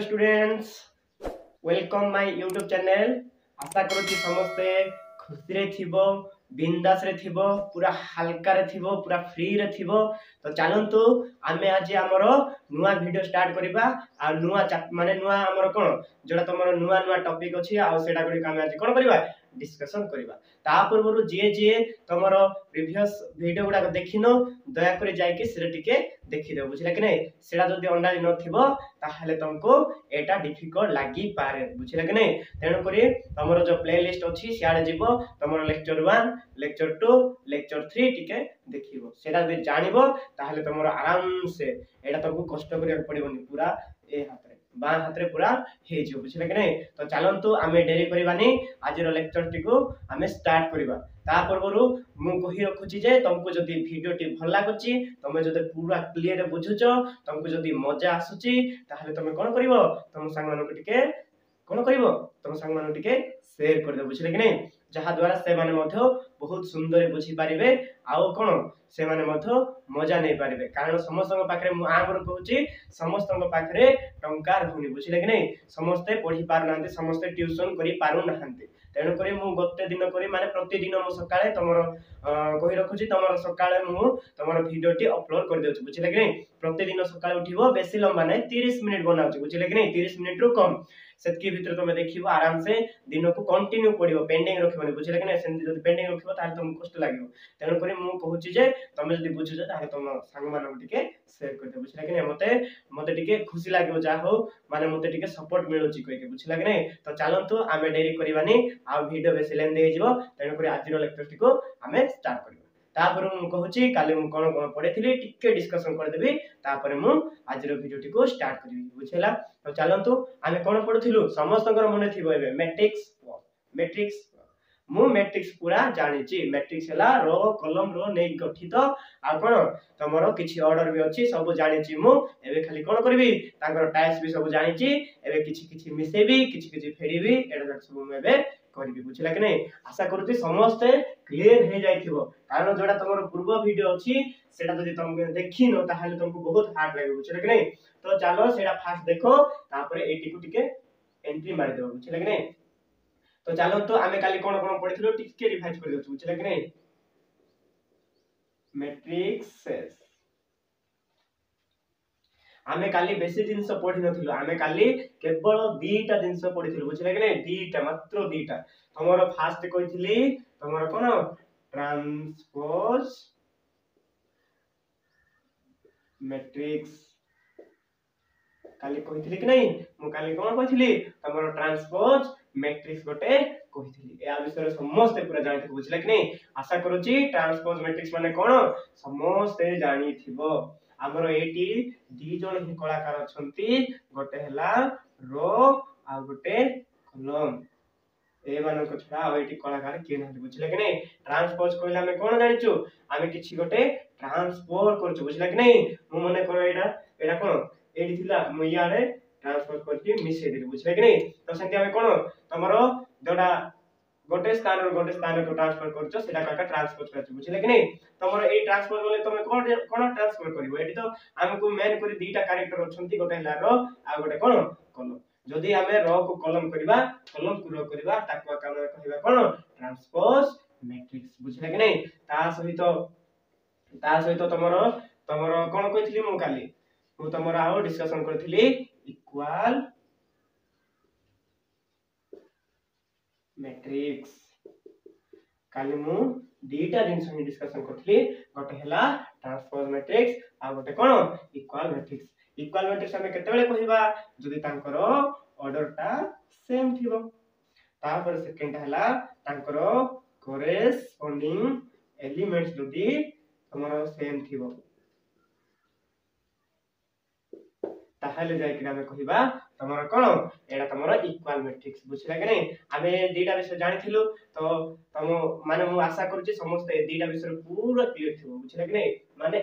Hello students welcome my YouTube channel ଆଶା କରୁଛି ସମସ୍ତେ ଖୁସିରେ ଥିବ ବିନ୍ଦାସରେ ଥିବ ପୁରା ହାଲକାରେ ଥିବ ପୁରା ଫ୍ରିରେ ଥିବ ତ ଚାଲନ୍ତୁ ଆମେ ଆଜି ଆମର ନୂଆ ଭିଡ଼ିଓ ଷ୍ଟାର୍ଟ କରିବା ଆଉ ନୂଆ ମାନେ ନୂଆ ଆମର କ'ଣ ଯେଉଁଟା ତୁମର ନୂଆ ନୂଆ ଟପିକ୍ ଅଛି ଆଉ ସେଇଟା ଗୁଡ଼ିକ ଆମେ ଆଜି କ'ଣ କରିବା ডিসকসন করা তা পূর্ব যে যে তোমার প্রিভিয়স ভিডিও গুড়া দেখিন দয়াকরি যাই সেটা টিকে দেখিদেব বুঝলে কি না সেটা যদি অন্ডালি নথিব তাহলে তোমাকে এটা ডিফিকল্ট লাগিপারে বুঝলে কি না তেণুকরি তোমার যে প্লে লিষ্ট অছি সিয়াড়ে যাব তোমার lecture one lecture two lecture three টিকে দেখিব সেটা যদি জাণিব তাহলে তোমার আরামসে এটা তোমাকে কষ্ট করা পড়বনি পুরা এ হাতে ବାଁ ହାତରେ ପୁରା ହେଇଯିବ ବୁଝିଲେ କି ନାହିଁ ତ ଚାଲନ୍ତୁ ଆମେ ଡେରି କରିବାନି ଆଜିର ଲେକ୍ଚରଟିକୁ ଆମେ ଷ୍ଟାର୍ଟ କରିବା ତା ପୂର୍ବରୁ ମୁଁ କହି ରଖୁଛି ଯେ ତୁମକୁ ଯଦି ଭିଡ଼ିଓଟି ଭଲ ଲାଗୁଛି ତୁମେ ଯଦି ପୁରା କ୍ଲିଅର ବୁଝୁଛ ତୁମକୁ ଯଦି ମଜା ଆସୁଛି ତାହେଲେ ତୁମେ କ'ଣ କରିବ ତୁମ ସାଙ୍ଗମାନଙ୍କୁ ଟିକେ କ'ଣ କରିବ ତୁମ ସାଙ୍ଗମାନଙ୍କୁ ଟିକେ ସେୟାର କରିଦେବ ବୁଝିଲେ କି ନାହିଁ ଯାହାଦ୍ୱାରା ସେମାନେ ମଧ୍ୟ ବହୁତ ସୁନ୍ଦର ବୁଝିପାରିବେ ଆଉ କ'ଣ ସେମାନେ ମଧ୍ୟ ମଜା ନେଇପାରିବେ କାରଣ ସମସ୍ତଙ୍କ ପାଖରେ ମୁଁ ଆମର କହୁଛି ସମସ୍ତଙ୍କ ପାଖରେ ଟଙ୍କା ରହୁନି ବୁଝିଲେ କି ନାହିଁ ସମସ୍ତେ ପଢ଼ି ପାରୁନାହାନ୍ତି ସମସ୍ତେ ଟ୍ୟୁସନ୍ କରିପାରୁନାହାନ୍ତି ତେଣୁକରି ମୁଁ ଗୋଟେ ଦିନ କରି ମାନେ ପ୍ରତିଦିନ ମୁଁ ସକାଳେ ତମର କହି ରଖୁଛି ତମର ସକାଳେ ମୁଁ ତମର ଭିଡ଼ିଓଟି ଅପଲୋଡ଼ କରିଦେଉଛି ବୁଝିଲେ କି ନାହିଁ ପ୍ରତିଦିନ ସକାଳେ ଉଠିବ ବେଶୀ ଲମ୍ବା ନାହିଁ ତିରିଶ ମିନିଟ୍ ବନାଉଛି ବୁଝିଲେ କି ନାହିଁ ତିରିଶ ମିନିଟ୍ରୁ କମ୍ সেতকি ভিতরে তুমি দেখিব আরামসে দিনকু কন্টিনিউ পড়িব পেন্ডিং রখিবনি বুঝলে কি না সেমতি যদি পেন্ডিং রখিব তাহলে তোমাকে কষ্ট লাগিব তেণু করে মু কহুছি যে তুমি যদি বুঝুছ তাহলে তোম সাংমানকু টিকে সেয়ার করে দেব বুঝলে কি না মতে মতে টিকে খুশি লাগিব যা হো মানে মতে টিকে সাপোর্ট মিলুছি কইকে বুঝলে কি না তো চালন্তু আমি ডেরি করিবানি আউ ভিডিও বেশি লেন্দি হইଯିବ তেণু করে আজির লেকচারটিকু আমি স্টার্ট করিব ତାପରେ ମୁଁ କହୁଛି କାଲି ମୁଁ କ'ଣ କ'ଣ ପଢ଼ିଥିଲି ଟିକେ ଡିସ୍କସନ୍ କରିଦେବି ତାପରେ ମୁଁ ଆଜିର ଭିଡ଼ିଓଟିକୁ ଷ୍ଟାର୍ଟ କରିବି ବୁଝିହେଲା ତ ଚାଲନ୍ତୁ ଆମେ କ'ଣ ପଢ଼ୁଥିଲୁ ସମସ୍ତଙ୍କର ମନେ ଥିବ ଏବେ ମେଟ୍ରିକ୍ସ ମେଟ୍ରିକ୍ସ ମୁଁ ମେଟ୍ରିକ୍ସ ପୁରା ଜାଣିଛି ମେଟ୍ରିକ୍ସ ହେଲା ର କଲମ ର ନେଇ ଗଠିତ ଆଉ କ'ଣ ତମର କିଛି ଅର୍ଡର ବି ଅଛି ସବୁ ଜାଣିଛି ମୁଁ ଏବେ ଖାଲି କ'ଣ କରିବି ତାଙ୍କର ଟାଇପ୍ସ ବି ସବୁ ଜାଣିଛି ଏବେ କିଛି କିଛି ମିଶେଇବି କିଛି କିଛି ଫେରିବି ଏଇଟା ସବୁ ମୁଁ ଏବେ କରିବି ବୁଝିଲା କି ନାହିଁ ଆଶା କରୁଛି ସମସ୍ତେ କ୍ଲିୟର ହେଇଯାଇଥିବ କାରଣ ଯୋଉଟା ତମର ପୂର୍ବ ଭିଡ଼ିଓ ଅଛି ସେଟା ଯଦି ତମେ ଦେଖିନ ତାହେଲେ ତମକୁ ବହୁତ ହାର୍ଡ ଲାଗିବ ବୁଝିଲା କି ନାହିଁ ତ ଚାଲ ସେଟା ଫାଷ୍ଟ ଦେଖ ତାପରେ ଏଇଟିକୁ ଟିକେ ଏଣ୍ଟ୍ରି ମାରିଦେବ ବୁଝିଲା କି ନାହିଁ ତ ତ ଆମେ କାଲି କ'ଣ କ'ଣ ପଢ଼ିଥିଲୁ ଟିକେ ରିଭାଇଜ୍ କରିଦେଉଛୁ ବୁଝିଲା କି ନାହିଁ ମ୍ୟାଟ୍ରିକ୍ସ ଆମେ କାଲି ବେଶୀ ଜିନିଷ ପଢିନଥିଲୁ ଆମେ କାଲି କେବଳ ଦିଟା ଜିନିଷ ପଢିଥିଲୁ ବୁଝିଲେ କି ନାଇଁ ଦିଟା ମାତ୍ର ଦିଟା ତମର ଫାର୍ଷ୍ଟ କହିଥିଲି ତମର କ'ଣ ଟ୍ରାନ୍ସପୋଜ ମେଟ୍ରିକ୍ସ କାଲି କହିଥିଲି କି ନାଇଁ ମୁଁ କାଲି କ'ଣ କହିଥିଲି ତମର ଟ୍ରାନ୍ସପୋଜ ମ୍যাট্রিক্স গোটে কহিলি এ বিষয়ে সমস্তে পুরা জানিথিব বুঝলে কি নাই আশা করুছি ট্রান্সপোজ ম্যাট্রিক্স মানে কোন সমস্তে জানিথিব ଆମର ଏଇଠି ଦି ଜଣ ହିଁ କଳାକାର ଅଛନ୍ତି ଗୋଟେ ହେଲା ରୋ ଆଉ ଗୋଟେ କଲମ ଏମାନଙ୍କ ଛଡା ଆଉ ଏଇଠି କଳାକାର କିଏ ନାହାନ୍ତି ବୁଝିଲେ କି ନାଇଁ ଟ୍ରାନ୍ସପୋଜ କହିଲେ ଆମେ କଣ ଜାଣିଛୁ ଆମେ କିଛି ଗୋଟେ ଟ୍ରାନ୍ସପୋଜ କରୁଛୁ ବୁଝିଲା କି ନାଇଁ ମୁଁ ମନେ କର ଏଇଟା ଏଇଟା କଣ ଏଇଠି ଥିଲା ମୁଁ ଇଆଡ଼େ ଟ୍ରାନ୍ସପୋଜ କରିକି ମିଶେଇ ଦେଲି ବୁଝିଲେ କି ନାଇଁ ତ ସେମିତି ଆମେ କଣ ତମର ଯୋଉଟା ଗୋଟେ ସ୍ଥାନରୁ ଗୋଟେ ସ୍ଥାନକୁ ଟ୍ରାନ୍ସଫର କରୁଛ ସେଟାକୁ ଏକା ଟ୍ରାନ୍ସଫର କରୁଛୁ ବୁଝିଲେ କି ନାଇଁ ତମର ଏଇ ଟ୍ରାନ୍ସଫର ବୋଲେ ତମେ କଣ କଣ ଟ୍ରାନ୍ସଫର କରିବ ଏଠି ତ ଆମକୁ ମେନ୍ କରି ଦୁଇଟା କ୍ୟାରେକ୍ଟର ଅଛନ୍ତି ଗୋଟେ ହେଲା ର ଆଉ ଗୋଟେ କଣ କଲମ ଯଦି ଆମେ ର କୁ କଲମ କରିବା କଲମ କୁ ର କରିବା ତାକୁ ଏକା ଆମେ କହିବା କଣ ଟ୍ରାନ୍ସପୋଜ ମ୍ୟାଟ୍ରିକ୍ସ ବୁଝିଲେ କି ନାଇଁ ତା ସହିତ ତା ସହିତ ତମର ତମର କଣ କହିଥିଲି ମୁଁ କାଲି ମୁଁ ତମର ଆଉ ଡିସ୍କସନ କରିଥିଲି ଇକ୍ୱାଲ मैट्रिक्स কালি মু দুইটা জিনিস নি ডিসকাশন করছিলি গটে হেলা ট্রান্সপোজ ম্যাট্রিক্স আর গটে কোন ইকুয়াল ম্যাট্রিক্স ইকুয়াল ম্যাট্রিক্স আমি কেতবেলে কইবা যদি তাঙ্কর অর্ডারটা সেম থিব তারপরে সেকেন্ডটা হেলা তাঙ্কর করেসপন্ডিং এলিমেন্টস যদি তোমার সেম থিব তাহলে যাইকি আমি কইবা তোমার কোণ এটা তোমার ইকুয়াল ম্যাট্রিক্স বুঝিলা কি নাই আমি দুইটা বিষয় জানিলু তো তম মানে মু আশা করছি সমস্ত এই দুইটা বিষয় পুরো ক্লিয়ার থিব বুঝিলা কি নাই মানে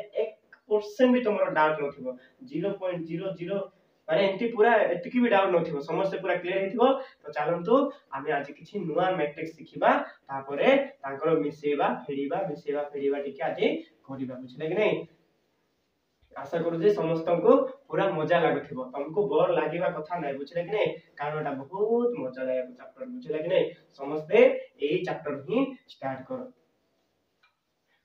1% বি তোমার ডাউট নথিব 0.00 মানে এমতি পুরা এতকি বি ডাউট নথিব সমস্ত পুরা ক্লিয়ার হইথিব তো চালন্তু আমি আজি কিছু নয়া ম্যাট্রিক্স শিখিবা তারপরে তাঙ্কর মিশেইবা ফেড়িবা মিশেইবা ফেড়িবা টিকে আজি করিবা বুঝিলা কি নাই ଆଶା କରୁଛି ସମସ୍ତଙ୍କୁ ପୁରା ମଜା ଲାଗୁଥିବ ତମକୁ ବୋର୍ ଲାଗିବା କଥା ନାହିଁ ବୁଝିଲେ କି ନାହିଁ କାରଣ ଏଟା ବହୁତ ମଜାଦାୟକ ଚାପ୍ଟର ବୁଝିଲେ କି ନାହିଁ ସମସ୍ତେ ଏଇ ଚାପ୍ଟର ହିଁ ଷ୍ଟାର୍ଟ କର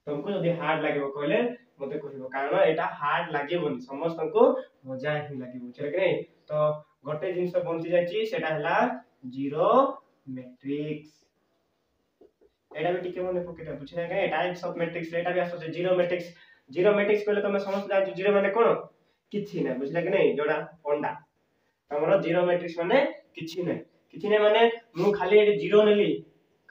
ତମକୁ ଯଦି ହାର୍ଡ ଲାଗିବ କହିଲେ ମୋତେ କହିବ କାରଣ ଏଟା ହାର୍ଡ ଲାଗିବନି ସମସ୍ତଙ୍କୁ ମଜା ହିଁ ଲାଗିବ ବୁଝିଲେ କି ନାହିଁ ତ ଗୋଟେ ଜିନିଷ ବଞ୍ଚି ଯାଇଛି ସେଟା ହେଲା ଜିରୋ ମେଟ୍ରିକ୍ସ ଏଇଟା ବି ଟିକେ ମନେ ପକେଇଦେବ ବୁଝିଲେ କି ନାହିଁ ଟାଇପ୍ସ ଅଫ ମେଟ୍ରିକ୍ସ ଏଇଟା ବି ଆସୁଛି ଜିରୋ ମେଟ୍ରିକ୍ସ ଜିରୋ ମେଟ୍ରିକ୍ସ କହିଲେ ତମେ ସମସ୍ତେ ଜାଣିଛ ଜିରୋ ମାନେ କ'ଣ କିଛି ନାହିଁ ବୁଝିଲା କି ନାହିଁ ଯୋଉଟା ଅଣ୍ଡା ତମର ଜିରୋ ମେଟ୍ରିକ୍ସ ମାନେ କିଛି ନାହିଁ କିଛି ନାହିଁ ମାନେ ମୁଁ ଖାଲି ଏଠି ଜିରୋ ନେଲି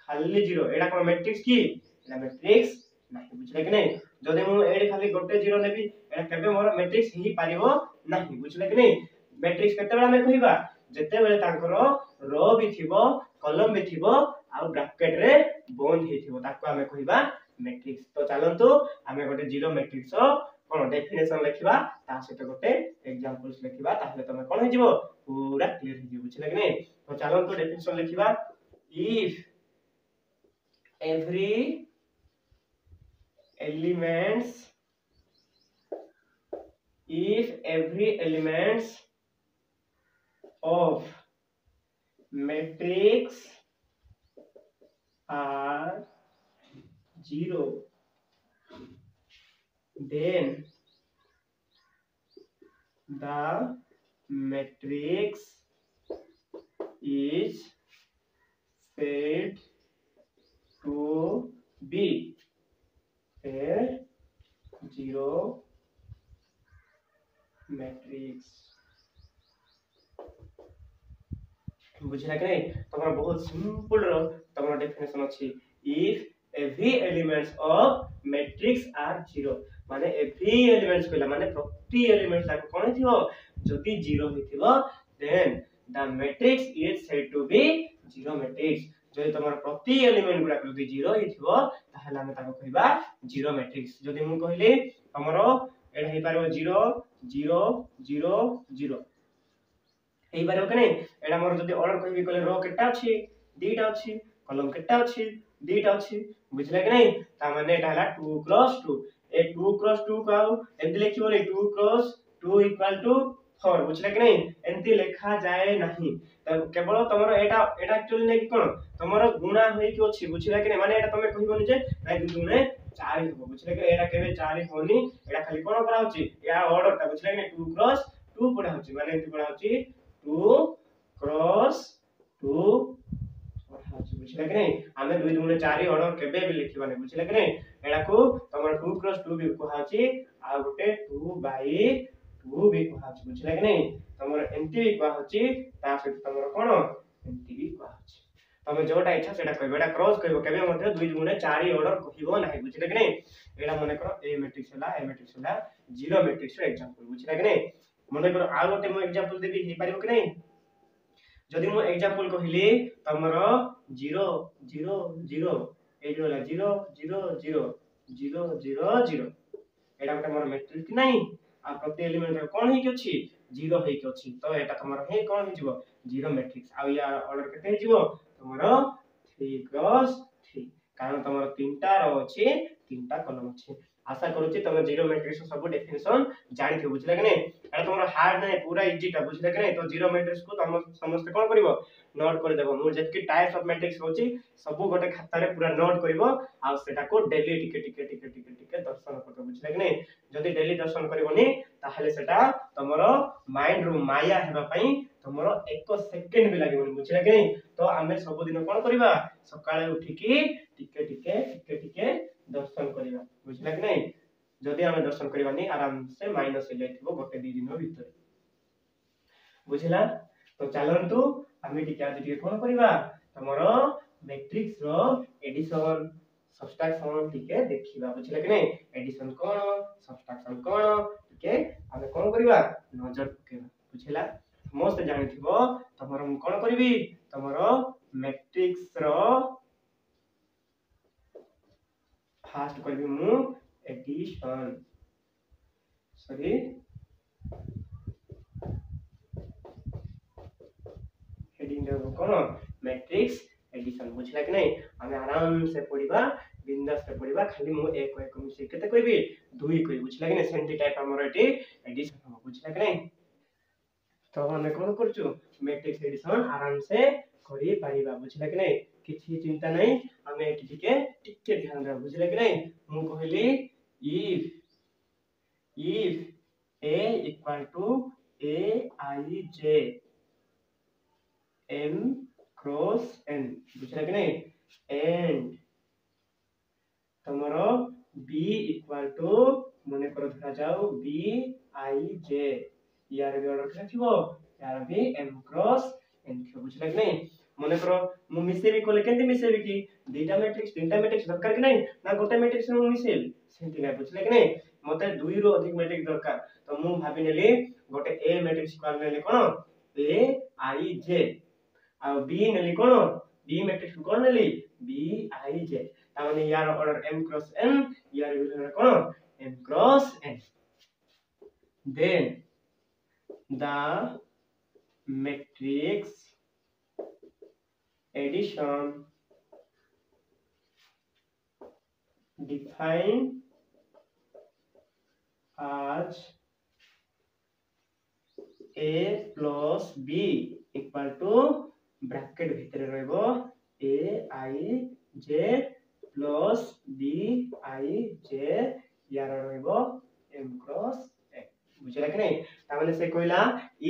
ଖାଲି ଜିରୋ ଏଇଟା କ'ଣ ମେଟ୍ରିକ୍ସ କି ଏଇଟା ମେଟ୍ରିକ୍ସ ନାହିଁ ବୁଝିଲା କି ନାହିଁ ଯଦି ମୁଁ ଏଇଠି ଖାଲି ଗୋଟେ ଜିରୋ ନେବି ଏଇଟା କେବେ ମୋର ମେଟ୍ରିକ୍ସ ହେଇପାରିବ ନାହିଁ ବୁଝିଲା କି ନାହିଁ ମେଟ୍ରିକ୍ସ କେତେବେଳେ ଆମେ କହିବା ଯେତେବେଳେ ତାଙ୍କର ର ବି ଥିବ କଲମ ବି ଥିବ ଆଉ ବ୍ରାକେଟରେ ବନ୍ଦ ହେଇଥିବ ତାକୁ ଆମେ କହିବା ମେଟ୍ରିକ୍ସ ତ ଚାଲନ୍ତୁ ଆମେ ଗୋଟେ ଜିରୋ ମେଟ୍ରିକ୍ସ କ'ଣ ଡେଫିନେସନ୍ ଲେଖିବା ତା ସହିତ ଗୋଟେ ଏକ୍ଜାମ୍ପଲ୍ସ ଲେଖିବା ତାହେଲେ ତମେ କ'ଣ ହେଇଯିବ ପୁରା କ୍ଲିୟର ହେଇଯିବ ବୁଝିଲା କି ନାହିଁ ତ ଚାଲନ୍ତୁ ଡେଫିନେସନ୍ ଲେଖିବା if every elements if every elements of matrix are 0 then the matrix is said to be a zero matrix बुझला कि नहीं तुम बहुत सिंपल तुम डेफिनेसन अच्छी এভ্রি এলিমেন্টস অফ ম্যাট্রিক্স আর জিরো মানে এভ্রি এলিমেন্টস কইলা মানে প্রতি এলিমেন্টস তাকে কোন থিব যদি zero হইতিব then the matrix is said to be zero matrix যদি তোমার প্রতি এলিমেন্ট গুড়াক যদি জিরো হইথিব তাহলে আমি তাকে কইবা জিরো ম্যাট্রিক্স যদি মু কইলি তোমার এটা হইপারিব জিরো জিরো জিরো জিরো ହେଇପାରିବ କି ନାହିଁ ଏଇଟା ମୋର ଯଦି ଅର୍ଡର କହିବି କହିଲେ ର କେତେଟା ଅଛି ଦିଟା ଅଛି କଲମ କେତେଟା ଅଛି दीटा अच्छे बुझे कि नहीं मैंने two cross two a two cross two कौन लिख two cross two equal to four बुझे कि नहीं एमती लिखा जाए ना केवल तुम एक्चुअली नहीं कौन तुम गुणा हो बुझे कि नहीं मानते तुम कह दुने चार हम बुझे कि चार हम खाली कौन पढ़ाऊर टा बुझे कि टू क्रस टू पढ़ा मैंने पढ़ा टू क्रस टू ହେଉଛି ବୁଝିଲା କି ନାହିଁ ଆମେ ଦୁଇ ଦୁଇ ଚାରି ଅର୍ଡର କେବେ ବି ଲେଖିବାନି ବୁଝିଲା କି ନାହିଁ ଏହାକୁ ତମର ଟୁ କ୍ରସ୍ ଟୁ ବି କୁହାହେଉଛି ଆଉ ଗୋଟେ ଟୁ ବାଇ ଟୁ ବି କୁହାହେଉଛି ବୁଝିଲା କି ନାହିଁ ତମର ଏମିତି ବି କୁହାହେଉଛି ତା ସହିତ ତମର କ'ଣ ଏମିତି ବି କୁହାହେଉଛି ତମେ ଯୋଉଟା ଇଚ୍ଛା ସେଇଟା କହିବ ଏଇଟା କ୍ରସ୍ କହିବ କେବେ ମଧ୍ୟ ଦୁଇ ଗୁଣେ ଚାରି ଅର୍ଡର କହିବ ନାହିଁ ବୁଝିଲେ କି ନାହିଁ ଏଇଟା ମନେକର ଏ ମେଟ୍ରିକ୍ସ ହେଲା ଏ ମେଟ୍ରିକ୍ସ ହେଲା ଜିରୋ ମେଟ୍ରିକ୍ସର ଏକ୍ସାମ୍ପଲ୍ ବୁଝିଲା କି ନାହିଁ ମନେକର ଆଉ ଗୋଟେ ମୁଁ ଏକ୍ସାମ୍ପଲ୍ ଦେବି ହେଇପାରିବ କି ନାହିଁ ଯଦି ମୁଁ ଏକ୍ସାମ୍ପଲ୍ କହିଲି ତମର জিরো জিরো জিরো ଏଇଠି ରହିଲା zero zero zero zero zero zero ଏଇଟା ଗୋଟେ ଆମର ମେଟ୍ରିକ ନାହିଁ ଆଉ ପ୍ରତି ଏଲିମେଣ୍ଟର କ'ଣ ହେଇକି ଅଛି ଜିରୋ ହେଇକି ଅଛି ତ ଏଇଟା ତମର ହିଁ କ'ଣ ହେଇଯିବ ଜିରୋ ମେଟ୍ରିକ୍ସ ଆଉ ୟା ଅର୍ଡର କେତେ ହେଇଯିବ ତମର ଥ୍ରୀ କ୍ରସ୍ ଥ୍ରୀ କାରଣ ତମର ତିନିଟା ର ଅଛି ତିନିଟା କଲମ ଅଛି ଆଶା କରୁଛି ତମେ ଜିରୋ ମେଟ୍ରିକ୍ସ ସବୁ ଡେଫିନେସନ ଜାଣିଥିବ ବୁଝିଲା କି ନାହିଁ ଏଇଟା ତମର ହାର୍ଡ ନାହିଁ ପୁରା ଇଜିଟା ବୁଝିଲା କି ନାହିଁ ତ ଜିରୋ ମେଟ୍ରିକ୍ସକୁ ତମ ସମସ୍ତେ କ'ଣ କରିବ নোট କରିଦେବ ମୁଁ ଯେତିକି ଟାଇପ୍ସ ଅଫ୍ ମେଟ୍ରିକ୍ସ ହେଉଛି ସବୁ ଗୋଟେ ଖାତାରେ ପୁରା ନୋଟ୍ କରିବ ଆଉ ସେଟାକୁ ଡେଲି ଟିକେ ଟିକେ ଟିକେ ଟିକେ ଟିକେ ଦର୍ଶନ କରିବ ବୁଝିଲେ କି ନାହିଁ ଯଦି ଡେଲି ଦର୍ଶନ କରିବନି ତାହେଲେ ସେଟା ତମର ମାଇଣ୍ଡରୁ ମାୟା ହେବା ପାଇଁ ତମର ଏକ ସେକେଣ୍ଡ ବି ଲାଗିବନି ବୁଝିଲେ କି ନାହିଁ ତ ଆମେ ସବୁଦିନ କ'ଣ କରିବା ସକାଳେ ଉଠିକି ଟିକେ ଟିକେ ଟିକେ ଟିକେ ଦର୍ଶନ କରିବା ବୁଝିଲେ କି ନାହିଁ ଯଦି ଆମେ ଦର୍ଶନ କରିବାନି ଆରାମସେ ମାଇନସ୍ ହେଇଯାଇଥିବ ଗୋଟେ ଦୁଇ ଦିନ ଭିତରେ ବୁଝିଲା ତ ଚାଲନ୍ତୁ ଆମେ ଟିକେ ଆଜି ଟିକେ କ'ଣ କରିବା ତମର ମେଟ୍ରିକ୍ସ ର ଏଡିସନ ସବଷ୍ଟ୍ରାକ୍ସନ ଟିକେ ଦେଖିବା ବୁଝିଲେ କି ନାଇଁ ଏଡିସନ କ'ଣ ସବଷ୍ଟ୍ରାକ୍ସନ କ'ଣ ଟିକେ ଆମେ କ'ଣ କରିବା ନଜର ପକେଇବା ବୁଝିଲା ସମସ୍ତେ ଜାଣିଥିବ ତମର ମୁଁ କ'ଣ କରିବି ତମର ମେଟ୍ରିକ୍ସ ର फास्ट करी एडिशन सॉरी এডিংটাকে কোনো ম্যাট্রিক্স এডিশন বুঝলা কি নাই আমি আরামসে পড়িবা বিন্দাসে পড়িবা খালি মু এক এক মিশে কেতে কইবি দুই কই বুঝলা কি নাই সেমতি টাইপ আমার এটি এডিশন হবো বুঝলা কি নাই তো আমি কোন করছু ম্যাট্রিক্স এডিশন আরামসে করি পারিবা বুঝলা কি নাই কিছু চিন্তা নাই আমি এটি টিকে টিকে ধ্যান রাখ বুঝলা কি নাই মু কহিলি if if a equal to a i j M cross N बुझा कि नहीं एंड तमरो b इक्वल टू মনে করো ধরা যাও b i j ইয়ার বি অর্ডার কেন থিবো ইয়ার বি m ক্রস n থিবো বুঝলা কি নাই মনে করো মু মিশেবি কলে কেনতে মিশেবি কি দুইটা ম্যাট্রিক্স তিনটা ম্যাট্রিক্স দরকার কি নাই না গোটা ম্যাট্রিক্স মু মিশেবি সেমতি নাই বুঝলা কি নাই মতে দুই রো অধিক ম্যাট্রিক্স দরকার তো মু ভাবি নেলি গোটে a ম্যাট্রিক্স ইকুয়াল নেলি কোন a i j आ बी नली कोण बी मैट्रिक्स कोण नली बी आई जे ता माने यार ऑर्डर एम क्रॉस एन यार विलर कोण M cross N then the matrix addition define as A plus B equal to bracket ଭିତରେ ରହିବ A I J plus B I J ୟାର ରହିବ ଏମ୍ କ୍ରସ୍ ଏ ବୁଝିଲା କି ନାହିଁ ତାମାନେ ସେ କହିଲା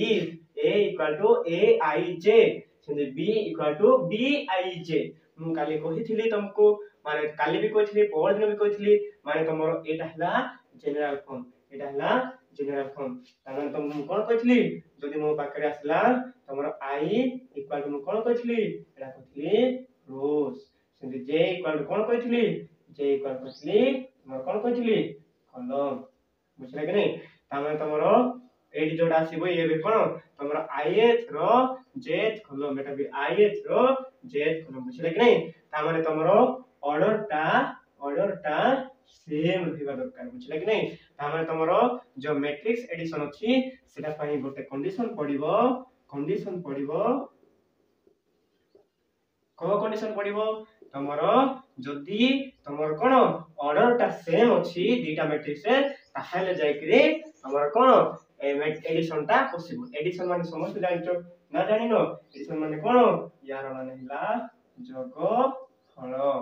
if A equal to A I J ସେମିତି B equal to B I J ମୁଁ କାଲି କହିଥିଲି ତମକୁ ମାନେ କାଲି ବି କହିଥିଲି ପରଦିନ ବି କହିଥିଲି ମାନେ ତମର ଏଇଟା ହେଲା ଜେନେରାଲ ଫର୍ମ ଏଇଟା ହେଲା ଯୋଗ୍ୟ ରଖନ୍ ତାମାନେ ତ ମୁଁ କ'ଣ କହିଥିଲି ଯଦି ମୋ ପାଖରେ ଆସିଲା ତମର ଆଇ ଇକ୍ୱାଲ୍ ଟୁ ମୁଁ କ'ଣ କହିଥିଲି ଏଇଟା କହିଥିଲି ରୋଜ୍ ସେମିତି ଜେ ଇକ୍ୱାଲ୍ ଟୁ କ'ଣ କହିଥିଲି ଜେ ଇକ୍ୱାଲ୍ କହିଥିଲି ତମର କ'ଣ କହିଥିଲି କଲମ୍ ବୁଝିଲା କି ନାହିଁ ତାମାନେ ତମର ଏଇଠି ଯୋଉଟା ଆସିବ ଇଏ ବି କ'ଣ ତମର ଆଇଏଚ୍ ର ଜେଥ୍ କଲମ୍ ଏଟା ବି ଆଇଏଚ୍ ର ଜେଥ୍ କଲମ୍ ବୁଝିଲା କି ନାହିଁ ତାମାନେ ତମର ଅର୍ଡରଟା ଅର୍ଡରଟା सेम ଥିବା ଦରକାର ବୁଝିଲା କି ନାହିଁ ତାମାନେ ତମର ଯୋଉ ମେଟ୍ରିକ୍ସ ଏଡିସନ ଅଛି ସେଟା ପାଇଁ ଗୋଟେ କଣ୍ଡିସନ ପଡିବ କଣ୍ଡିସନ ପଡିବ କୋଉ କଣ୍ଡିସନ ପଡିବ ତମର ଯଦି ତମର କଣ ଅର୍ଡରଟା ସେମ୍ ଅଛି ଦୁଇଟା ମେଟ୍ରିକ୍ସରେ ତାହେଲେ ଯାଇକିରି ତମର କଣ ଏଡିସନଟା ପସିବୁଲ ଏଡିସନ ମାନେ ସମସ୍ତେ ଜାଣିଛ ନା ଜାଣିନ ଏଡିସନ ମାନେ କଣ ୟାର ମାନେ ହେଲା ଯୋଗ ଫଳ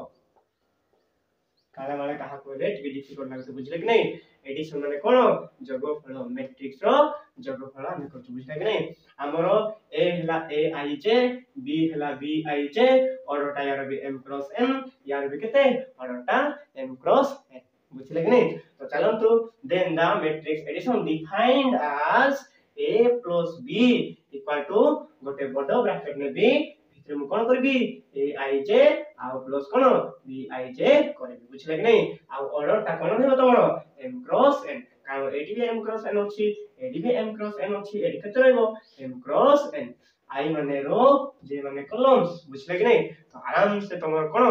କାଳମାଳ କାହାକୁ ହେଲେ ଟିକେ ଡିଫିକଲ୍ଟ ଲାଗୁଛି ବୁଝିଲେ କି ନାଇଁ ଏଡିସନ୍ ମାନେ କ'ଣ ଯୋଗଫଳ ମେଟ୍ରିକ୍ସର ଯୋଗଫଳ ଆମେ କରୁଛୁ ବୁଝିଲେ କି ନାଇଁ ଆମର ଏ ହେଲା ଏ ଆଇ ଜେ ବି ହେଲା ବି ଆଇ ଜେ ଅର୍ଡରଟା ୟାର ବି ଏମ୍ କ୍ରସ୍ ଏମ୍ ୟାର ବି କେତେ ଅର୍ଡରଟା ଏମ୍ କ୍ରସ୍ ଏମ୍ ବୁଝିଲେ କି ନାଇଁ ତ ଚାଲନ୍ତୁ then the matrix addition defined as a plus b equal to गोटे बड़ ब्रैकेट ने भी ତେଣୁ କ'ଣ କରିବି ଏ ଆଇ ଜେ ଆଉ ପ୍ଲସ୍ କ'ଣ ବି ଆଇ ଜେ କରିବି ବୁଝିଲେ କି ନାହିଁ ଆଉ ଅର୍ଡରଟା କ'ଣ ରହିବ ତମର ଏମ୍ କ୍ରସ୍ ଏନ୍ କାରଣ ଏଠି ବି ଏମ୍ କ୍ରସ୍ ଏନ୍ ଅଛି ଏଠି ବି ଏମ୍ କ୍ରସ୍ ଏନ୍ ଅଛି ଏଠି କେତେ ରହିବ ଏମ୍ କ୍ରସ୍ ଏନ୍ আই মানে রো জে মানে কলমস বুঝলে কি নাই তো আরামসে তোমার কোন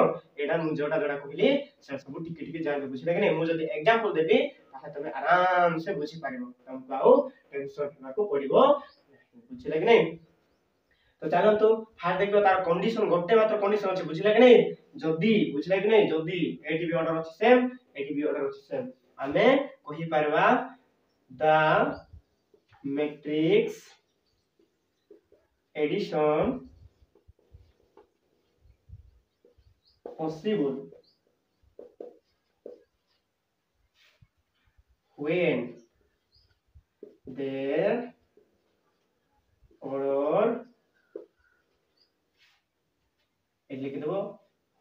এটা মু যেটা যেটা কইলি সে সব টিকে টিকে জানবে বুঝলে কি নাই মু যদি এক্সাম্পল দেবি তাহলে তুমি আরামসে বুঝি পারিব তোমাকে আও টেনশন নেবাকু পড়িব বুঝলে কি নাই তো জানন্তু ফার্স্ট দেখবে তার কন্ডিশন গোটে মাত্র কন্ডিশন আছে বুঝলে কি নাই যদি বুঝলে কি নাই যদি এটি বি অর্ডার আছে সেম এটি বি অর্ডার আছে সেম ଆମେ କହିପାରିବା the matrix addition possible when there order এটা লিখে দেবো